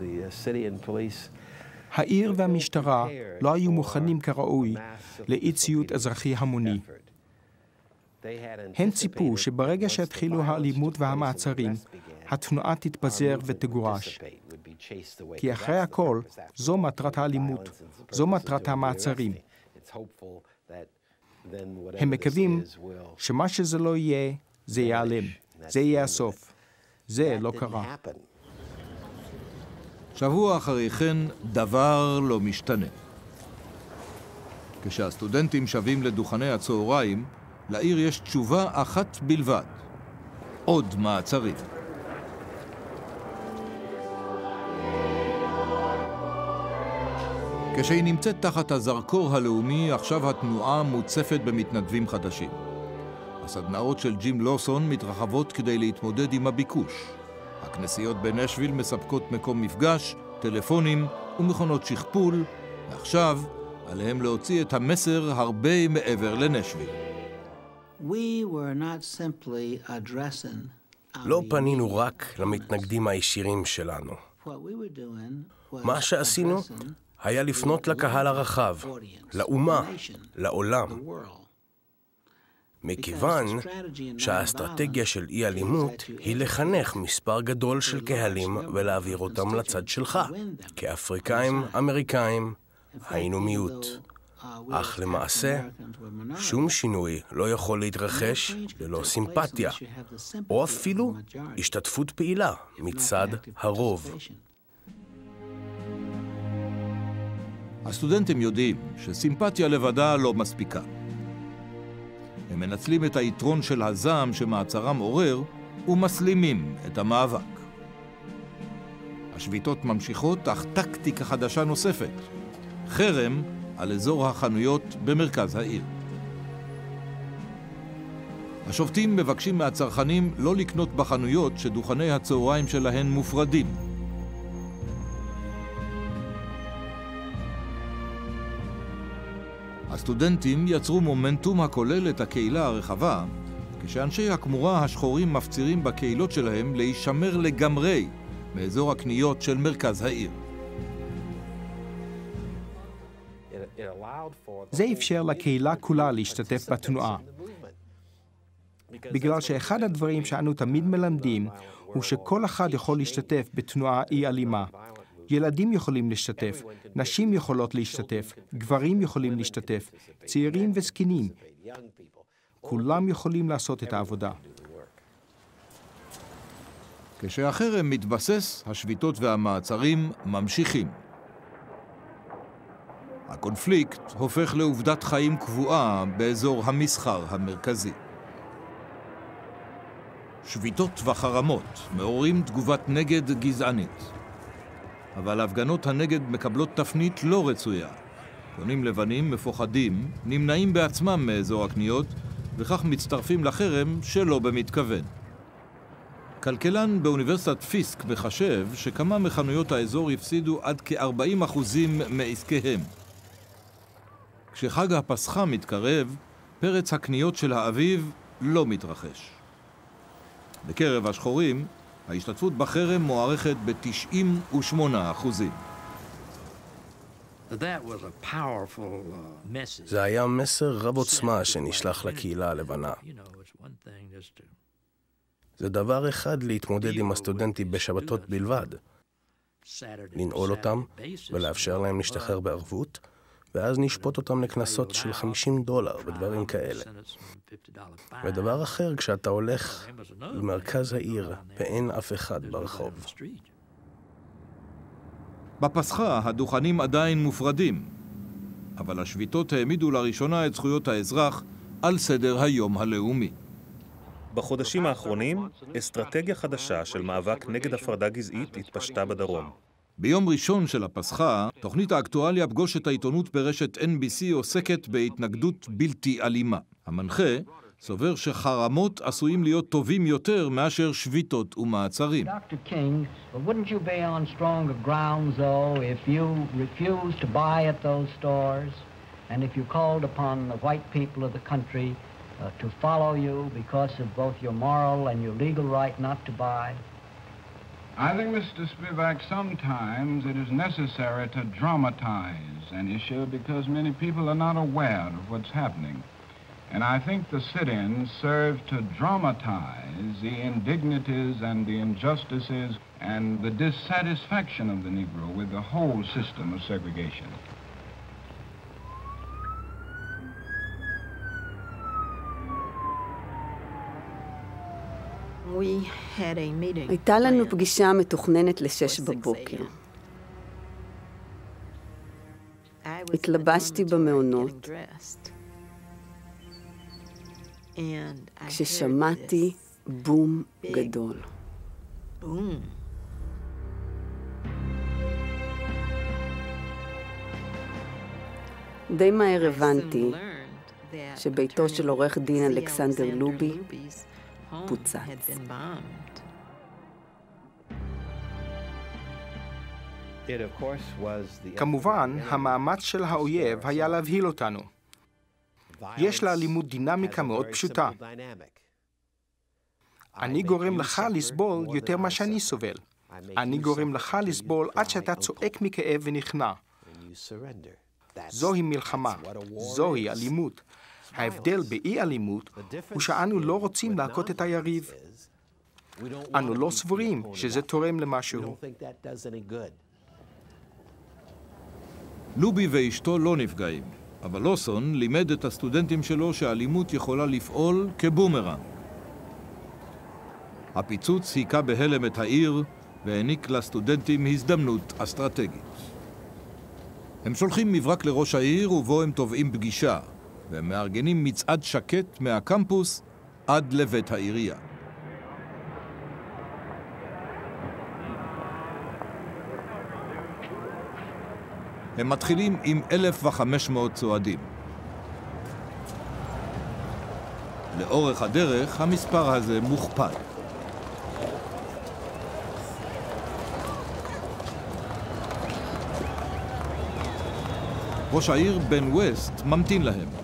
The city and police
העיר והמשטרה לא היו מוכנים כראוי לאי ציות אזרחי המוני. הם ציפו שברגע שיתחילו האלימות והמעצרים, התנועה תתפזר ותגורש. כי אחרי הכל, זו מטרת האלימות, זו מטרת המעצרים. הם מקווים שמה שזה לא יהיה, זה ייעלם. זה יהיה הסוף. זה לא קרה.
שבוע אחרי כן, דבר לא משתנה. כשהסטודנטים שבים לדוכני הצהריים, לעיר יש תשובה אחת בלבד, עוד מעצרים. כשהיא נמצאת תחת הזרקור הלאומי, עכשיו התנועה מוצפת במתנדבים חדשים. הסדנאות של ג'ים לוסון מתרחבות כדי להתמודד עם הביקוש. הכנסיות בנשוויל מספקות מקום מפגש, טלפונים ומכונות שכפול, ועכשיו עליהם להוציא את המסר הרבה מעבר לנשוויל.
לא פנינו רק למתנגדים הישירים שלנו. מה שעשינו היה לפנות לקהל הרחב, לאומה, לעולם. מכיוון שהאסטרטגיה של אי-אלימות היא לחנך מספר גדול של קהלים ולהעביר אותם לצד שלך. כאפריקאים, אמריקאים, היינו מיעוט. אך למעשה, שום שינוי לא יכול להתרחש ללא סימפתיה, או אפילו השתתפות פעילה מצד הרוב.
הסטודנטים יודעים שסימפתיה לבדה לא מספיקה. הם מנצלים את היתרון של הזעם שמעצרם עורר ומסלימים את המאבק. השביתות ממשיכות, אך טקטיקה חדשה נוספת, חרם על אזור החנויות במרכז העיר. השופטים מבקשים מהצרכנים לא לקנות בחנויות שדוכני הצהריים שלהן מופרדים. הסטודנטים יצרו מומנטום הכולל את הקהילה הרחבה, כשאנשי הכמורה השחורים מפצירים בקהילות שלהם להישמר לגמרי מאזור הקניות של מרכז העיר.
זה אפשר לקהילה כולה להשתתף בתנועה. בגלל שאחד הדברים שאנו תמיד מלמדים הוא שכל אחד יכול להשתתף בתנועה אי אלימה. ילדים יכולים להשתתף, נשים יכולות להשתתף, גברים יכולים להשתתף, צעירים וזקנים. כולם יכולים לעשות את העבודה.
כשהחרם מתבסס, השביתות והמעצרים ממשיכים. הקונפליקט הופך לעובדת חיים קבועה באזור המסחר המרכזי. שביתות וחרמות מעוררים תגובת נגד גזענית. אבל הפגנות הנגד מקבלות תפנית לא רצויה. קונים לבנים, מפוחדים, נמנעים בעצמם מאזור הקניות, וכך מצטרפים לחרם שלא במתכוון. כלכלן באוניברסיטת פיסק מחשב שכמה מחנויות האזור הפסידו עד כ-40% מעסקיהם. כשחג הפסחה מתקרב, פרץ הקניות של האביב לא מתרחש. בקרב השחורים, ההשתתפות בחרם מוערכת ב-98 אחוזים.
זה היה מסר רב עוצמה שנשלח לקהילה הלבנה. זה דבר אחד להתמודד עם הסטודנטים בשבתות בלבד, לנעול אותם ולאפשר להם להשתחרר בערבות, ואז נשפוט אותם לקנסות של 50 דולר ודברים כאלה. ודבר אחר, כשאתה הולך למרכז העיר ואין אף אחד ברחוב.
בפסחה הדוכנים עדיין מופרדים, אבל השביתות העמידו לראשונה את זכויות האזרח על סדר היום הלאומי.
בחודשים האחרונים, אסטרטגיה חדשה של מאבק נגד הפרדה גזעית התפשטה בדרום.
ביום ראשון של הפסחה, תוכנית האקטואליה פגוש את העיתונות ברשת NBC עוסקת בהתנגדות בלתי אלימה. המנחה סובר שחרמות עשויים להיות טובים יותר מאשר שביתות ומעצרים. Uh, to follow you because of both your moral and your legal right not to buy,
I think, Mr. Spivak, sometimes it is necessary to dramatize an issue because many people are not aware of what's happening. And I think the sit-ins serve to dramatize the indignities and the injustices and the dissatisfaction of the Negro with the whole system of segregation.
הייתה לנו פגישה מתוכננת לשש בבוקר. התלבשתי במעונות, כששמעתי בום גדול. די מהר הבנתי שביתו של עורך דין אלכסנדר לובי פוצץ.
כמובן, המאמץ של האויב היה להבהיל אותנו. יש לאלימות דינמיקה מאוד פשוטה. אני גורם לך לסבול יותר מה שאני סובל. אני גורם לך לסבול עד שאתה צועק מכאב ונכנע. זוהי מלחמה, זוהי אלימות. ההבדל באי-אלימות הוא שאנו לא רוצים להכות את היריב. אנו לא סבורים שזה תורם למשהו.
לובי ואשתו לא נפגעים, אבל לוסון לימד את הסטודנטים שלו שאלימות יכולה לפעול כבומרנג. הפיצוץ היכה בהלם את העיר והעניק לסטודנטים הזדמנות אסטרטגית. הם שולחים מברק לראש העיר ובו הם תובעים פגישה, והם מארגנים מצעד שקט מהקמפוס עד לבית העירייה. הם מתחילים עם 1,500 צועדים. לאורך הדרך המספר הזה מוכפל. ראש העיר בן ווסט ממתין להם.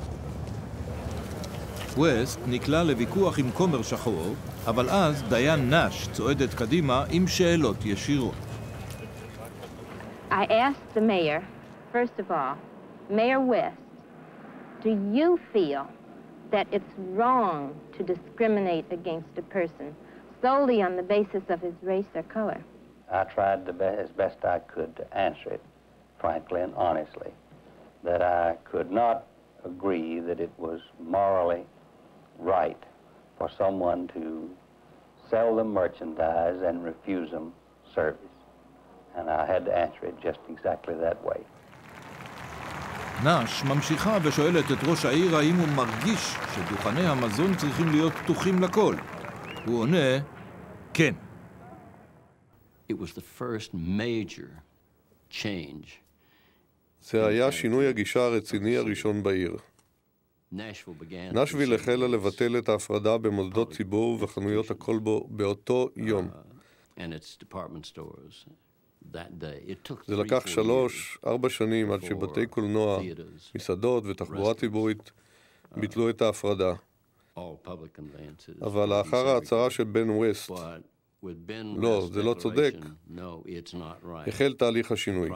ווסט נקלע לוויכוח עם כומר שחור, אבל אז דיין נש צועדת קדימה עם שאלות ישירות.
I asked the mayor, first of all, Mayor West, do you feel that it's wrong to discriminate against a person solely on the basis of his race or color?
I tried the be as best I could to answer it, frankly and honestly, that I could not agree that it was morally right for someone to sell them merchandise and refuse them service. And I had to answer it just exactly that way.
נש ממשיכה ושואלת את ראש העיר האם הוא מרגיש שדוכני המזון צריכים להיות פתוחים לכל. הוא עונה, כן.
It was the first major change.
זה היה שינוי הגישה הרציני הראשון בעיר. נשוויל החלה לבטל את ההפרדה במוסדות ציבור וחנויות הכלבו באותו יום. זה לקח שלוש, ארבע שנים עד שבתי קולנוע, מסעדות ותחבורה ציבורית ביטלו את ההפרדה. אבל לאחר ההצהרה של בן ווסט, לא, זה לא צודק, החל תהליך השינוי.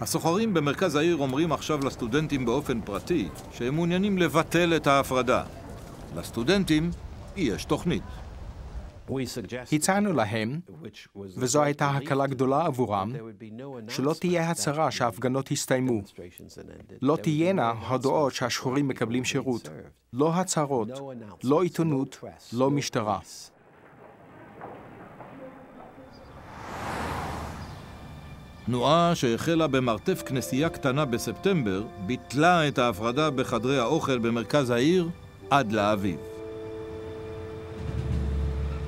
הסוחרים במרכז העיר אומרים עכשיו לסטודנטים באופן פרטי שהם מעוניינים לבטל את ההפרדה. לסטודנטים יש תוכנית.
הצענו להם, וזו הייתה הקלה גדולה עבורם, שלא תהיה הצהרה שההפגנות הסתיימו. לא תהיינה הודעות שהשחורים מקבלים שירות. לא הצהרות, לא עיתונות, לא משטרה.
תנועה שהחלה במרתף כנסייה קטנה בספטמבר, ביטלה את ההפרדה בחדרי האוכל במרכז העיר עד לאביב.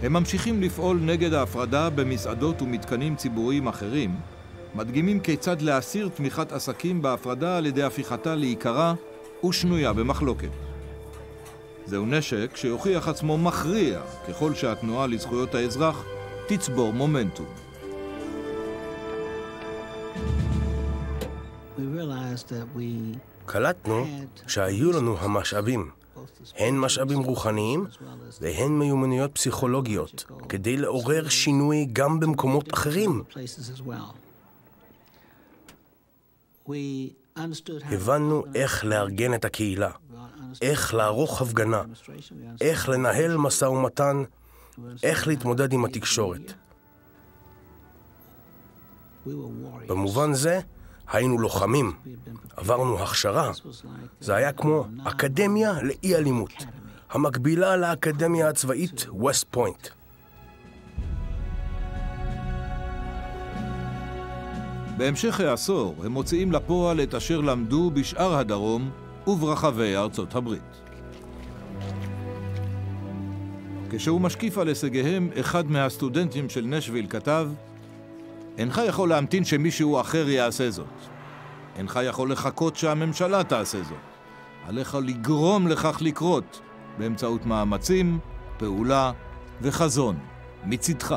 הם ממשיכים לפעול נגד ההפרדה במסעדות ומתקנים ציבוריים אחרים, מדגימים כיצד להסיר תמיכת עסקים בהפרדה על ידי הפיכתה לעיקרה ושנויה במחלוקת. זהו נשק שיוכיח עצמו מכריע ככל שהתנועה לזכויות האזרח תצבור מומנטום.
קלטנו שהיו לנו המשאבים, הן משאבים רוחניים והן מיומנויות פסיכולוגיות, כדי לעורר שינוי גם במקומות אחרים. הבנו איך לארגן את הקהילה, איך לערוך הפגנה, איך לנהל משא ומתן, איך להתמודד עם התקשורת. במובן זה, היינו לוחמים, עברנו הכשרה. זה היה כמו אקדמיה לאי אלימות, המקבילה לאקדמיה הצבאית ווסט פוינט.
בהמשך העשור הם מוציאים לפועל את אשר למדו בשאר הדרום וברחבי ארצות הברית. כשהוא משקיף על הישגיהם, אחד מהסטודנטים של נשוויל כתב אינך יכול להמתין שמישהו אחר יעשה זאת. אינך יכול לחכות שהממשלה תעשה זאת. עליך לגרום לכך לקרות באמצעות מאמצים, פעולה וחזון מצדך.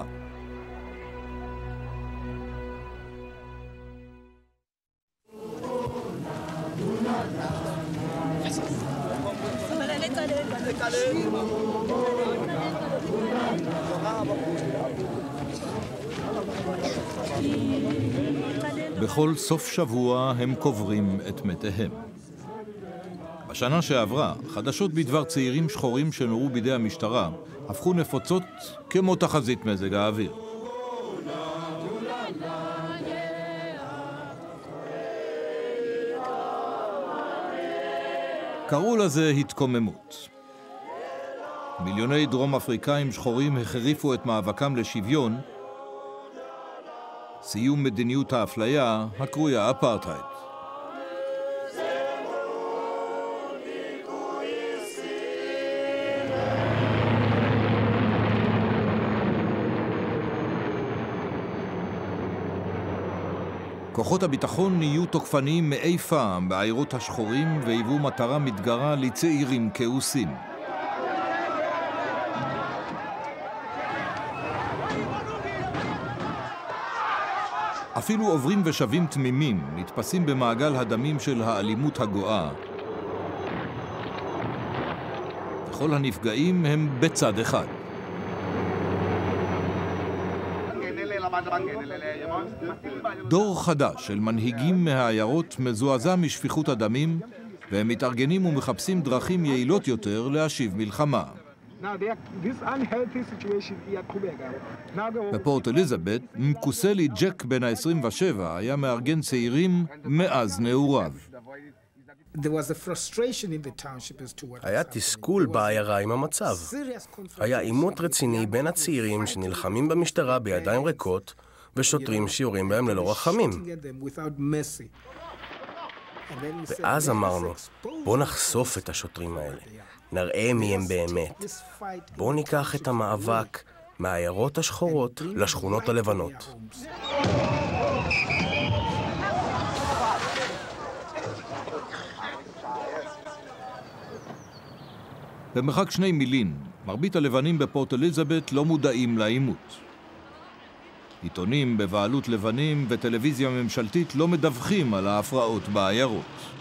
בכל סוף שבוע הם קוברים את מתיהם. בשנה שעברה, חדשות בדבר צעירים שחורים שנורו בידי המשטרה הפכו נפוצות כמו תחזית מזג האוויר. קראו לזה התקוממות. מיליוני דרום אפריקאים שחורים החריפו את מאבקם לשוויון סיום מדיניות האפליה הקרויה אפרטהייד. כוחות הביטחון נהיו תוקפניים מאי פעם בעיירות השחורים והיוו מטרה מתגרה לצעירים כעוסים. אפילו עוברים ושבים תמימים נתפסים במעגל הדמים של האלימות הגואה. וכל הנפגעים הם בצד אחד. דור חדש של מנהיגים מהעיירות מזועזע משפיכות הדמים, והם מתארגנים ומחפשים דרכים יעילות יותר להשיב מלחמה. בפורט אליזבת, מקוסלי ג'ק בן ה-27 היה מארגן צעירים מאז נעוריו.
היה תסכול בעיירה עם המצב. היה עימות רציני בין הצעירים שנלחמים במשטרה בידיים ריקות ושוטרים שיורים בהם ללא רחמים. ואז אמרנו, בואו נחשוף את השוטרים האלה. נראה מי הם באמת. בואו ניקח את המאבק מהעיירות השחורות לשכונות הלבנות.
במרחק שני מילין, מרבית הלבנים בפורט אליזבת לא מודעים לעימות. עיתונים בבעלות לבנים וטלוויזיה ממשלתית לא מדווחים על ההפרעות בעיירות.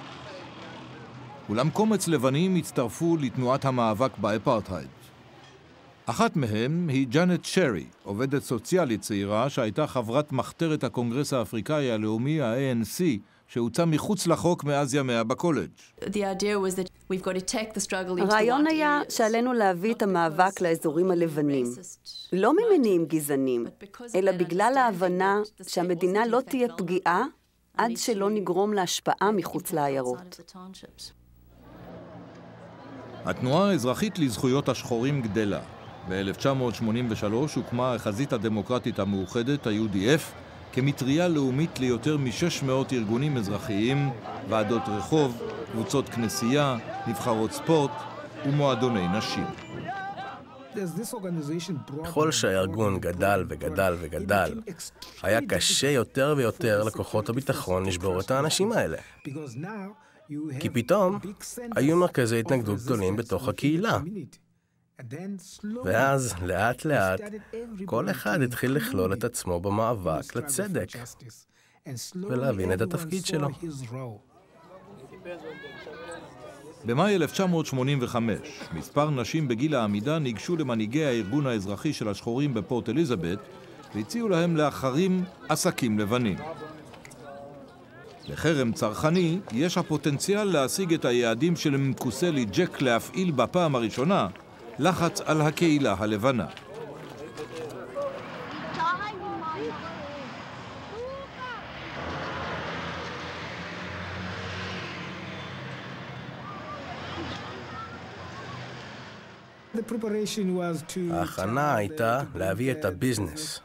אולם קומץ לבנים הצטרפו לתנועת המאבק באפרטהייד. אחת מהם היא ג'אנט שרי, עובדת סוציאלית צעירה שהייתה חברת מחתרת הקונגרס האפריקאי הלאומי, ה-ANC, שהוצא מחוץ לחוק מאז ימיה בקולג'.
הרעיון היה שעלינו להביא את המאבק לאזורים הלבנים, לא ממניעים גזענים, אלא בגלל ההבנה שהמדינה לא תהיה פגיעה עד שלא נגרום להשפעה מחוץ לעיירות.
התנועה האזרחית לזכויות השחורים גדלה. ב-1983 הוקמה החזית הדמוקרטית המאוחדת, ה-UDF, כמטריה לאומית ליותר מ-600 ארגונים אזרחיים, ועדות רחוב, קבוצות כנסייה, נבחרות ספורט ומועדוני נשים.
ככל שהארגון גדל וגדל וגדל, היה קשה יותר ויותר לכוחות הביטחון לשבור את האנשים האלה. כי פתאום היו מרכזי התנגדות גדולים בתוך הקהילה. ואז, לאט לאט, כל אחד התחיל לכלול את עצמו במאבק לצדק, ולהבין את התפקיד שלו.
במאי 1985, מספר נשים בגיל העמידה ניגשו למנהיגי הארגון האזרחי של השחורים בפורט אליזבת והציעו להם להחרים עסקים לבנים. לחרם צרכני יש הפוטנציאל להשיג את היעדים של מקוסלי ג'ק להפעיל בפעם הראשונה לחץ על הקהילה הלבנה.
ההכנה הייתה להביא את הביזנס,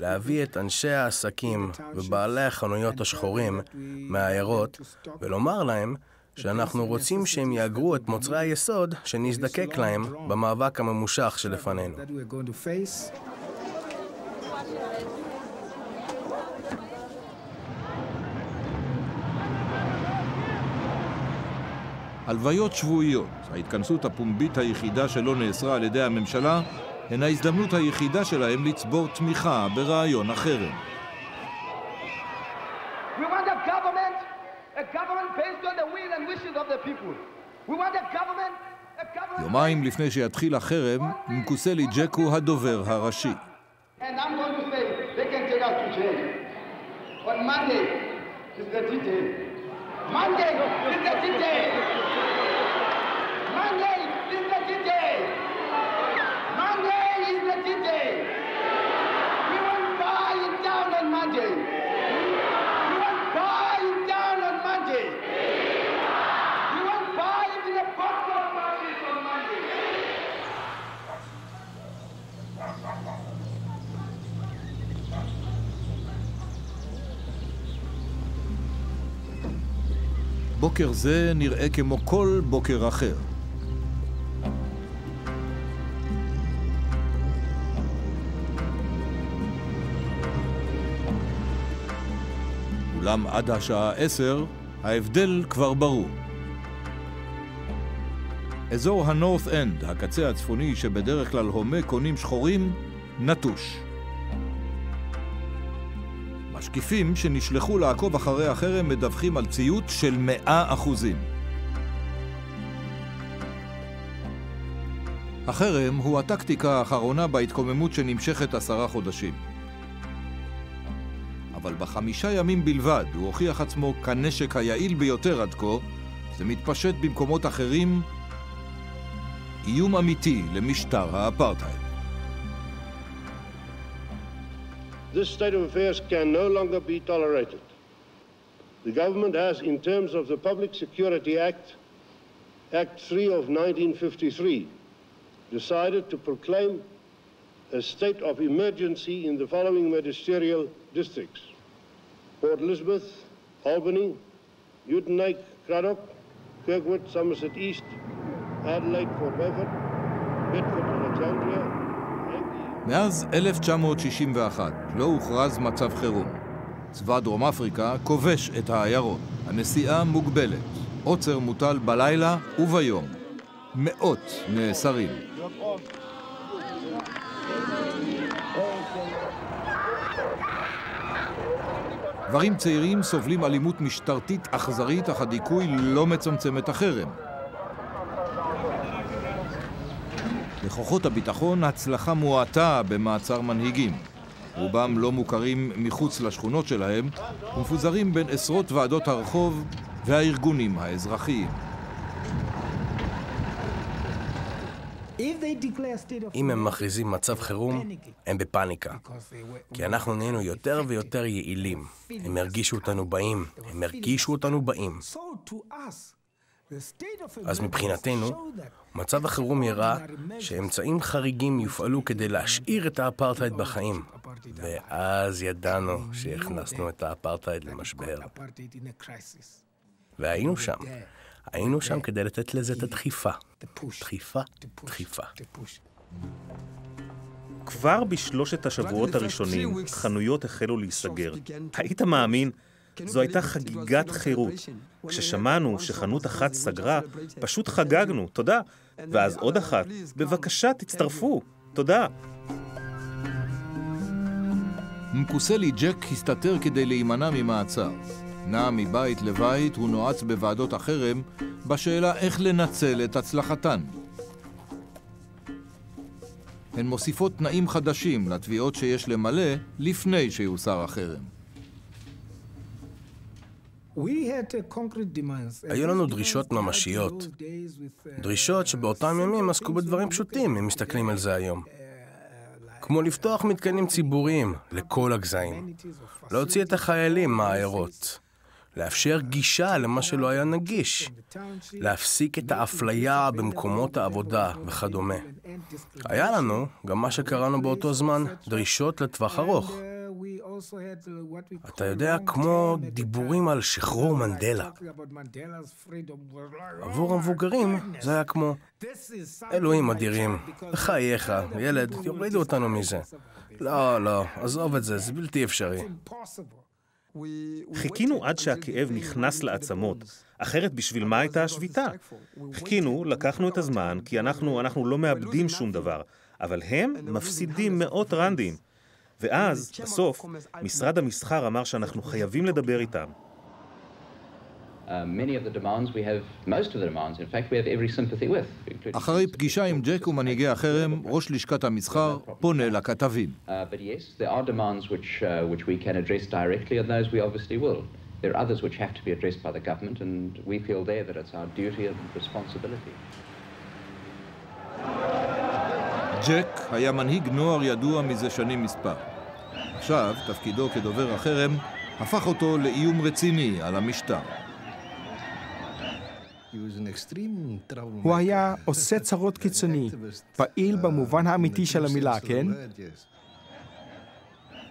להביא את אנשי העסקים ובעלי החנויות השחורים מהעיירות ולומר להם שאנחנו רוצים שהם יאגרו את מוצרי היסוד שנזדקק להם במאבק הממושך שלפנינו.
הלוויות שבועיות, ההתכנסות הפומבית היחידה שלא נאסרה על ידי הממשלה, הן ההזדמנות היחידה שלהם לצבור תמיכה ברעיון החרם. יומיים לפני שיתחיל החרם, מקוסלי ג'ק הוא הדובר הראשי. Monday 만개 진짜 진짜 만개 בוקר זה נראה כמו כל בוקר אחר. אולם עד השעה עשר, ההבדל כבר ברור. אזור הנורת' אנד, הקצה הצפוני שבדרך כלל הומה קונים שחורים, נטוש. משקיפים שנשלחו לעקוב אחרי החרם מדווחים על ציות של מאה אחוזים. החרם הוא הטקטיקה האחרונה בהתקוממות שנמשכת עשרה חודשים. אבל בחמישה ימים בלבד הוא הוכיח עצמו כנשק היעיל ביותר עד כה, זה מתפשט במקומות אחרים, איום אמיתי למשטר האפרטהייד.
This state of affairs can no longer be tolerated. The government has, in terms of the Public Security Act, Act 3 of 1953, decided to proclaim a state of emergency in the following magisterial districts. Port Elizabeth, Albany, Utenake, Craddock, Kirkwood, Somerset East, Adelaide, Fort Beaufort, Bedford, Alexandria,
מאז 1961 לא הוכרז מצב חירום. צבא דרום אפריקה כובש את העיירות. הנסיעה מוגבלת. עוצר מוטל בלילה וביום. מאות נאסרים. גברים צעירים סובלים אלימות משטרתית אכזרית, אך הדיכוי לא מצמצם את החרם. לכוחות הביטחון הצלחה מועטה במעצר מנהיגים. רובם לא מוכרים מחוץ לשכונות שלהם ומפוזרים בין עשרות ועדות הרחוב והארגונים האזרחיים.
אם הם מכריזים מצב חירום, הם בפאניקה. כי אנחנו נהיינו יותר ויותר יעילים. הם הרגישו אותנו באים, הם הרגישו אותנו באים. אז מבחינתנו, מצב החירום יראה שאמצעים חריגים יופעלו כדי להשאיר את האפרטהייד בחיים. ואז ידענו שהכנסנו את האפרטהייד למשבר. והיינו שם. היינו שם כדי לתת לזה את הדחיפה. דחיפה, דחיפה.
כבר בשלושת השבועות הראשונים חנויות החלו להיסגר. היית מאמין? זו הייתה חגיגת חירות. כששמענו שחנות אחת סגרה, פשוט חגגנו, תודה. ואז עוד אחת, בבקשה תצטרפו, תודה.
מקוסלי ג'ק הסתתר כדי להימנע ממעצר. נע מבית לבית הוא נועץ בוועדות החרם בשאלה איך לנצל את הצלחתן. הן מוסיפות תנאים חדשים לתביעות שיש למלא לפני שיוסר החרם.
היו לנו דרישות ממשיות. דרישות שבאותם ימים עסקו בדברים פשוטים, אם מסתכלים על זה היום. כמו לפתוח מתקנים ציבוריים לכל הגזעים, להוציא את החיילים מהעיירות, לאפשר גישה למה שלא היה נגיש, להפסיק את האפליה במקומות העבודה וכדומה. היה לנו, גם מה שקראנו באותו זמן, דרישות לטווח ארוך. אתה יודע, כמו דיבורים על שחרור מנדלה. עבור המבוגרים זה היה כמו, אלוהים אדירים, בחייך, ילד, יורידו אותנו מזה. לא, לא, עזוב את זה, זה בלתי אפשרי.
חיכינו עד שהכאב נכנס לעצמות, אחרת בשביל מה הייתה השביתה? חיכינו, לקחנו את הזמן, כי אנחנו, אנחנו לא מאבדים שום דבר, אבל הם מפסידים מאות רנדים. ואז, בסוף, משרד המסחר אמר שאנחנו חייבים לדבר איתם.
אחרי פגישה עם ג'ק ומנהיגי החרם, ראש לשכת המסחר פונה לכתבים. Uh, uh, there are others which have to be addressed by the government, and we feel there that it's our duty and responsibility. ג'ק היה מנהיג נוער ידוע מזה שנים מספר. עכשיו, תפקידו כדובר החרם הפך אותו לאיום רציני על המשטר.
הוא היה עושה צרות קיצוני, פעיל במובן האמיתי של המילה, כן?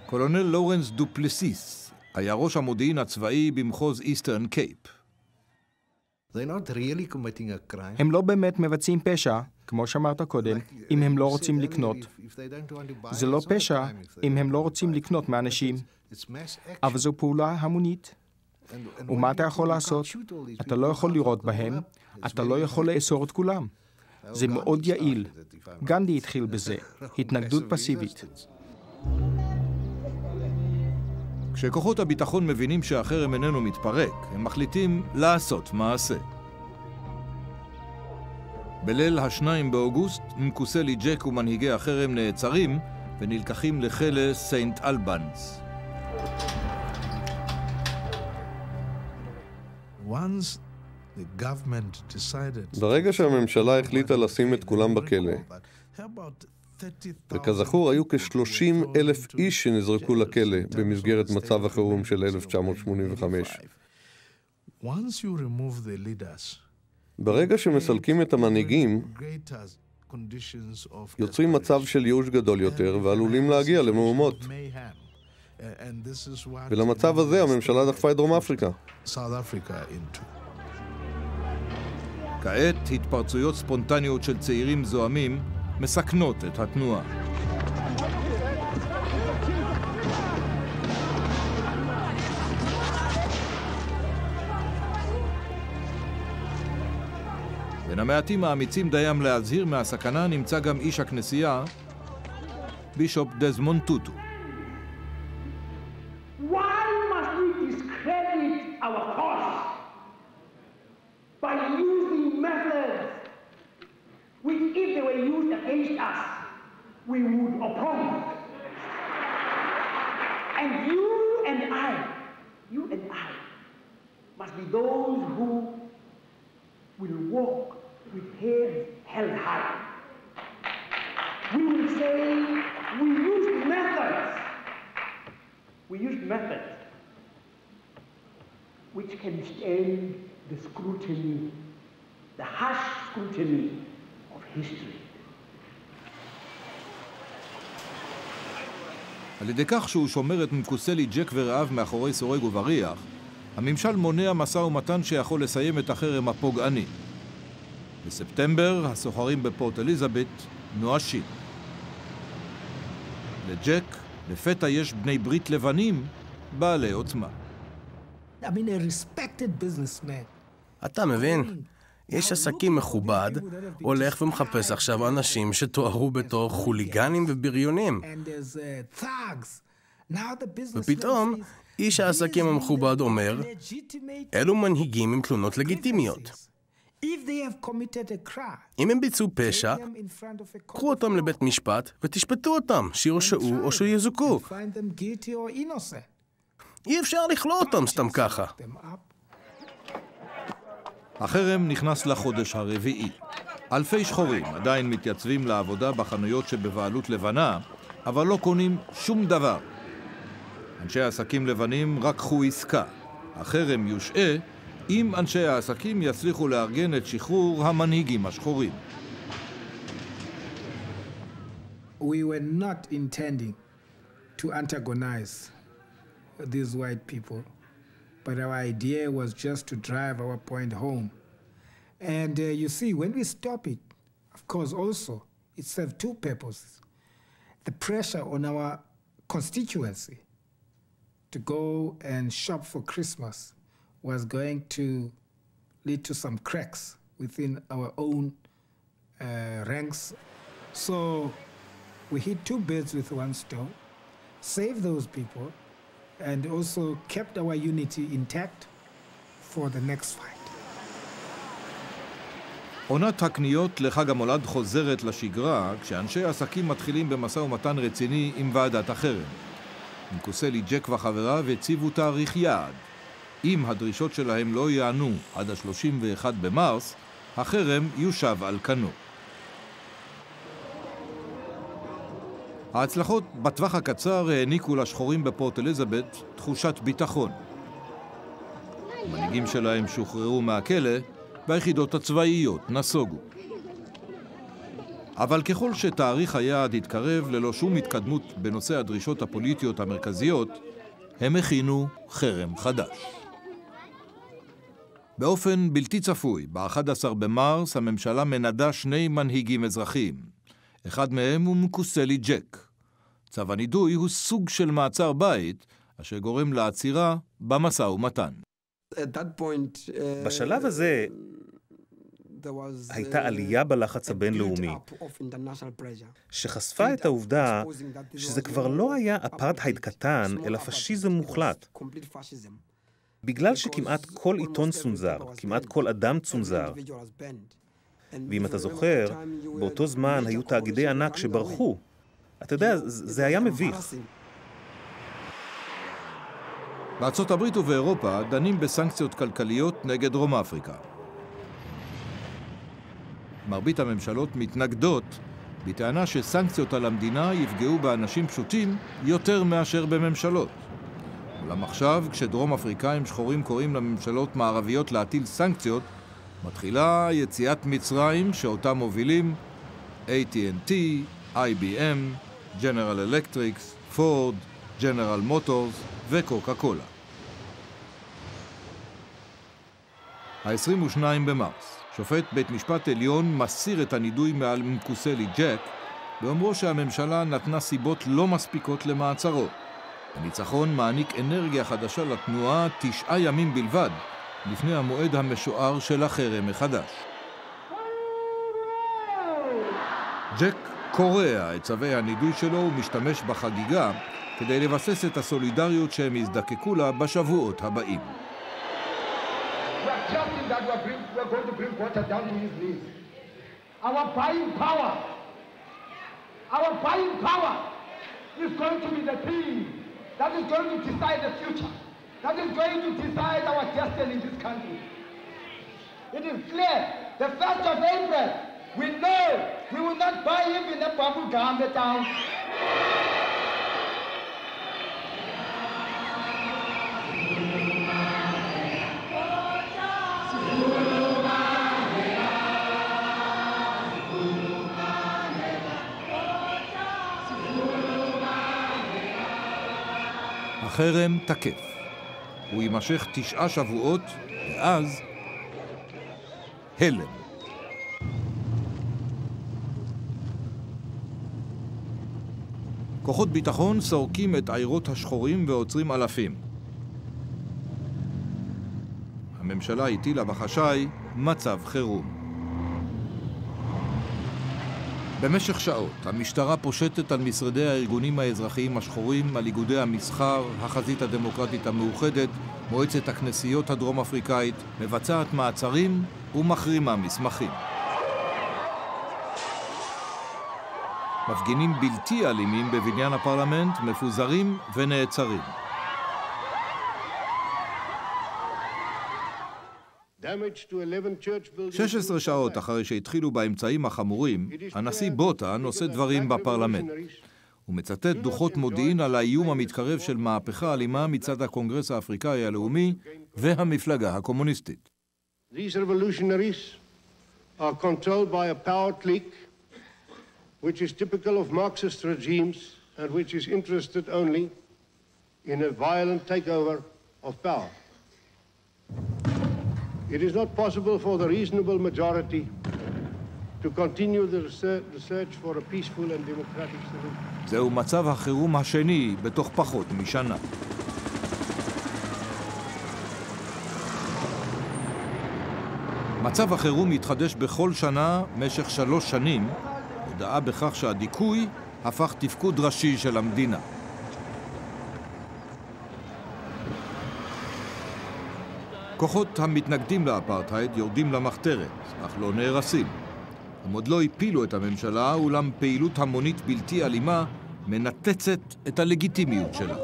קולונל לורנס דופלסיס היה ראש המודיעין הצבאי במחוז איסטרן קייפ.
הם לא באמת מבצעים פשע, כמו שאמרת קודם, אם הם לא רוצים לקנות. זה לא פשע אם הם לא רוצים לקנות מאנשים, אבל זו פעולה המונית. ומה אתה יכול לעשות? אתה לא יכול לראות בהם, אתה לא יכול לאסור את כולם. זה מאוד יעיל. גנדי התחיל בזה, התנגדות פסיבית.
כשכוחות הביטחון מבינים שהחרם איננו מתפרק, הם מחליטים לעשות מעשה. בליל השניים באוגוסט, נקוסלי ג'ק ומנהיגי החרם נעצרים ונלקחים לכלא סיינט אלבנס.
ברגע שהממשלה החליטה לשים את כולם בכלא, וכזכור, היו כ-30 אלף איש שנזרקו לכלא במסגרת מצב החירום של 1985. ברגע שמסלקים את המנהיגים, יוצרים מצב של ייאוש גדול יותר ועלולים להגיע למהומות. ולמצב הזה הממשלה דחפה את דרום אפריקה.
כעת התפרצויות ספונטניות של צעירים זועמים מסכנות את התנועה. בין המעטים האמיצים דיים להזהיר מהסכנה נמצא גם איש הכנסייה, בישופ דזמונד טוטו. we would oppose. And you and I, you and I, must be those who will walk with heads held high. We will say we used methods. We used methods which can stand the scrutiny, the harsh scrutiny of history. על ידי כך שהוא שומר את מקוסלי ג'ק ורעב מאחורי סורג ובריח, הממשל מונע משא ומתן שיכול לסיים את החרם הפוגעני. בספטמבר הסוחרים בפורט אליזבת נואשים. לג'ק לפתע יש בני ברית לבנים בעלי עוצמה.
אתה מבין? יש עסקים מכובד, הולך ומחפש עכשיו אנשים שתוארו בתור חוליגנים ובריונים. ופתאום איש העסקים המכובד אומר, אלו מנהיגים עם תלונות לגיטימיות. אם הם ביצעו פשע, קחו אותם לבית משפט ותשפטו אותם, שיורשעו או שיזוכו. אי אפשר לכלוא אותם סתם ככה.
החרם נכנס לחודש הרביעי. אלפי שחורים עדיין מתייצבים לעבודה בחנויות שבבעלות לבנה, אבל לא קונים שום דבר. אנשי עסקים לבנים רקחו עסקה. החרם יושעה אם אנשי העסקים יצליחו לארגן את שחרור המנהיגים השחורים.
We were not intending to antagonize these white people, but our idea was just to drive our point home. And uh, you see, when we stop it, of course, also, it served two purposes. The pressure on our constituency to go and shop for Christmas was going to lead to some cracks within our own uh, ranks. So we hit two birds with one stone, saved those people, and also kept our unity intact for the next fight.
עונת הקניות לחג המולד חוזרת לשגרה כשאנשי עסקים מתחילים במשא ומתן רציני עם ועדת החרם. מקוסלי ג'ק וחבריו הציבו תאריך יעד. אם הדרישות שלהם לא ייענו עד ה-31 במרס, החרם יושב על כנו. ההצלחות בטווח הקצר העניקו לשחורים בפורט אליזבת תחושת ביטחון. המנהיגים שלהם שוחררו מהכלא והיחידות הצבאיות נסוגו. אבל ככל שתאריך היעד התקרב ללא שום התקדמות בנושא הדרישות הפוליטיות המרכזיות, הם הכינו חרם חדש. באופן בלתי צפוי, ב-11 במרס הממשלה מנדה שני מנהיגים אזרחיים. אחד מהם הוא מקוסלי ג'ק. צו הנידוי הוא סוג של מעצר בית, אשר גורם לעצירה במשא ומתן.
בשלב הזה הייתה עלייה בלחץ הבינלאומי, שחשפה את העובדה שזה כבר לא היה אפרטהייד קטן, אלא פשיזם מוחלט. בגלל שכמעט כל עיתון צונזר, כמעט כל אדם צונזר, ואם אתה זוכר, באותו זמן היו תאגידי ענק שברחו. אתה יודע, זה היה מביך.
בארצות הברית ובאירופה דנים בסנקציות כלכליות נגד דרום אפריקה. מרבית הממשלות מתנגדות בטענה שסנקציות על המדינה יפגעו באנשים פשוטים יותר מאשר בממשלות. אולם עכשיו, כשדרום אפריקאים שחורים קוראים לממשלות מערביות להטיל סנקציות, מתחילה יציאת מצרים שאותה מובילים AT&T, IBM, General Electric, Ford, General Motors וקוקה קולה. ה-22 במרס, שופט בית משפט עליון מסיר את הנידוי מעל מקוסלי ג'ק באומרו שהממשלה נתנה סיבות לא מספיקות למעצרו. הניצחון מעניק אנרגיה חדשה לתנועה תשעה ימים בלבד לפני המועד המשוער של החרם מחדש. ג'ק קורע את צווי הנידוי שלו ומשתמש בחגיגה כדי לבסס את הסולידריות שהם יזדקקו לה בשבועות הבאים. Our buying power, is going to be the thing that is going to decide the future, that is going to decide our destiny in this country. It is clear, the 1st of April, we know we will not buy even a bubble gum town. החרם תקף. הוא יימשך תשעה שבועות, ואז הלם. כוחות ביטחון סורקים את עיירות השחורים ועוצרים אלפים. הממשלה הטילה בחשאי מצב חירום. במשך שעות המשטרה פושטת על משרדי הארגונים האזרחיים השחורים, על איגודי המסחר, החזית הדמוקרטית המאוחדת, מועצת הכנסיות הדרום-אפריקאית, מבצעת מעצרים ומחרימה מסמכים. מפגינים בלתי אלימים בבניין הפרלמנט מפוזרים ונעצרים. 16 שעות אחרי שהתחילו באמצעים החמורים, הנשיא בוטה נושא דברים בפרלמנט. הוא מצטט דוחות מודיעין על האיום המתקרב של מהפכה אלימה מצד הקונגרס האפריקאי הלאומי והמפלגה הקומוניסטית. These revolutionaries are controlled by a power clique which is typical of Marxist regimes and which is interested only in a violent takeover of power. It is not possible for the reasonable majority to continue the research for a peaceful and democratic solution. זהו מצב החירום השני בתוך פחות משנה. מצב החירום יתחדש בכל שנה משך שלוש שנים, הודעה בכך שהדיכוי הפך תפקוד ראשי של המדינה. כוחות המתנגדים לאפרטהייד יורדים למחתרת, אך לא נהרסים. הם עוד לא הפילו את הממשלה, אולם פעילות המונית בלתי אלימה מנתצת את הלגיטימיות שלה.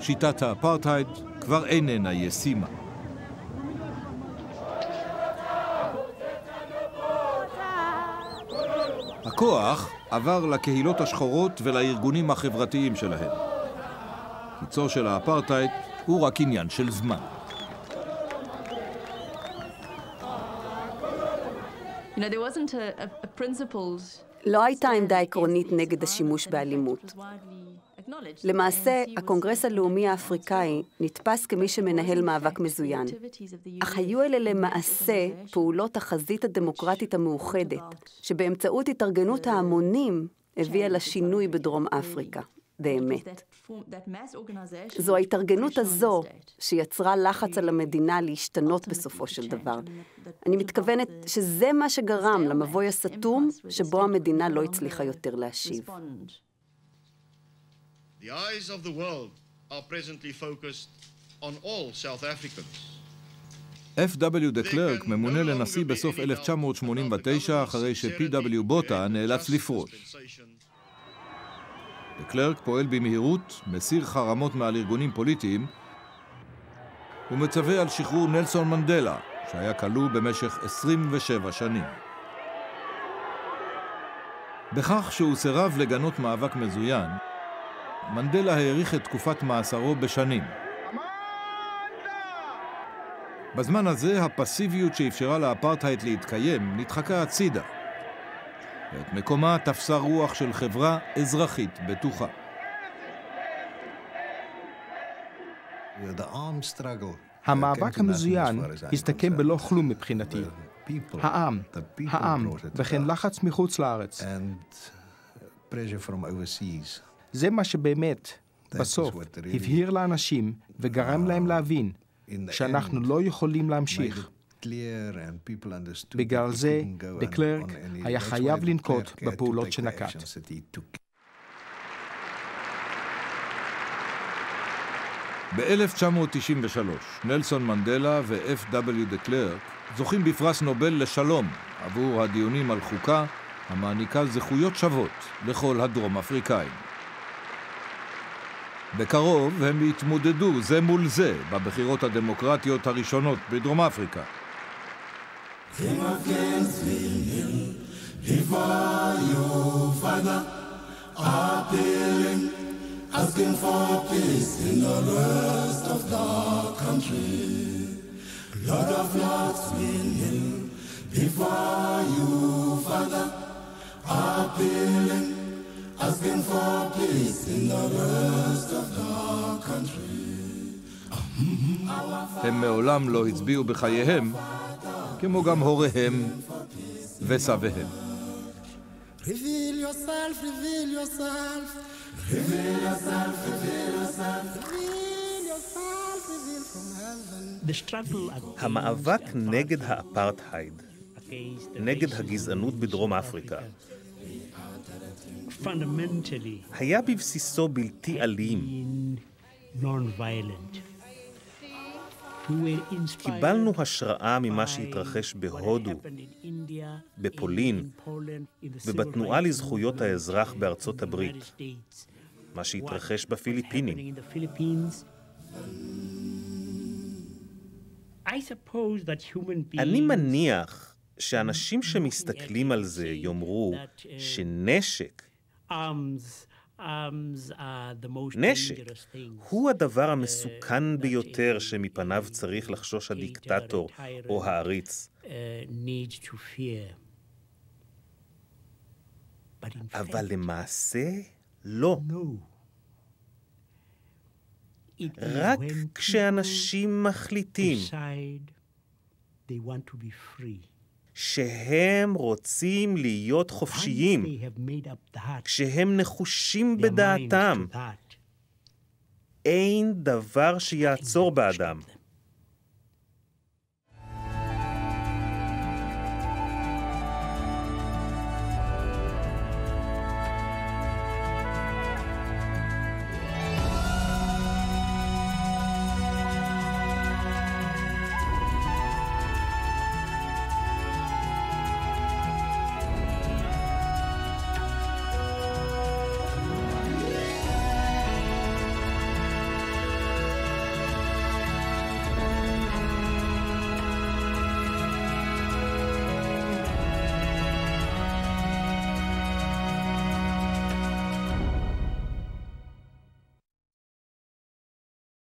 שיטת האפרטהייד כבר איננה ישימה. הכוח עבר לקהילות השחורות ולארגונים החברתיים שלהם. קיצו של האפרטהייד הוא רק עניין של זמן.
לא הייתה עמדה עקרונית נגד השימוש באלימות. למעשה, הקונגרס הלאומי האפריקאי נתפס כמי שמנהל מאבק מזוין. אך היו אלה למעשה פעולות החזית הדמוקרטית המאוחדת, שבאמצעות התארגנות ההמונים הביאה לשינוי בדרום אפריקה. באמת. זו ההתארגנות הזו שיצרה לחץ על המדינה להשתנות בסופו של דבר. אני מתכוונת שזה מה שגרם למבוי הסתום שבו המדינה לא הצליחה יותר להשיב. The eyes of the world are presently focused on all South Africans.
F.W. דה קלרק ממונה לנשיא בסוף 1989 אחרי ש-P.W. בוטה נאלץ לפרוש. דה קלרק פועל במהירות, מסיר חרמות מעל ארגונים פוליטיים ומצווה על שחרור נלסון מנדלה, שהיה כלוא במשך 27 שנים. בכך שהוא סירב לגנות מאבק מזוין, מנדלה האריך את תקופת מאסרו בשנים. בזמן הזה הפסיביות שאפשרה לאפרטהייד להתקיים נדחקה הצידה. ואת מקומה תפסה רוח של חברה אזרחית בטוחה.
המאבק המזוין הסתכם בלא כלום מבחינתי. העם, העם, וכן לחץ מחוץ לארץ. זה מה שבאמת, בסוף, הבהיר לאנשים וגרם להם להבין שאנחנו לא יכולים להמשיך. בגלל זה, דה קלרק היה חייב לנקוט בפעולות שנקט.
ב-1993, נלסון מנדלה ו-F.W. דה קלרק זוכים בפרס נובל לשלום עבור הדיונים על חוקה המעניקה זכויות שוות לכל הדרום אפריקאים. בקרוב הם יתמודדו זה מול זה בבחירות הדמוקרטיות הראשונות בדרום אפריקה. King of kings, kneeling before you, Father, appealing, asking for peace in the rest of the country. Lord of lords, kneeling before you, Father, appealing, asking for peace in the rest of the country. הם מעולם לא הצביעו בחייהם כמו גם הוריהם וסביהם.
המאבק נגד האפרטהייד, נגד הגזענות בדרום אפריקה, היה בבסיסו בלתי אלים. קיבלנו השראה ממה שהתרחש בהודו, בפולין ובתנועה לזכויות האזרח בארצות הברית, מה שהתרחש בפיליפינים. אני מניח שאנשים שמסתכלים על זה יאמרו שנשק נשק. הוא הדבר המסוכן ביותר שמפניו צריך לחשוש הדיקטטור או העריץ. אבל למעשה, לא. רק כשאנשים מחליטים שהם רוצים להיות חופשיים, כשהם נחושים בדעתם, אין דבר שיעצור בעדם.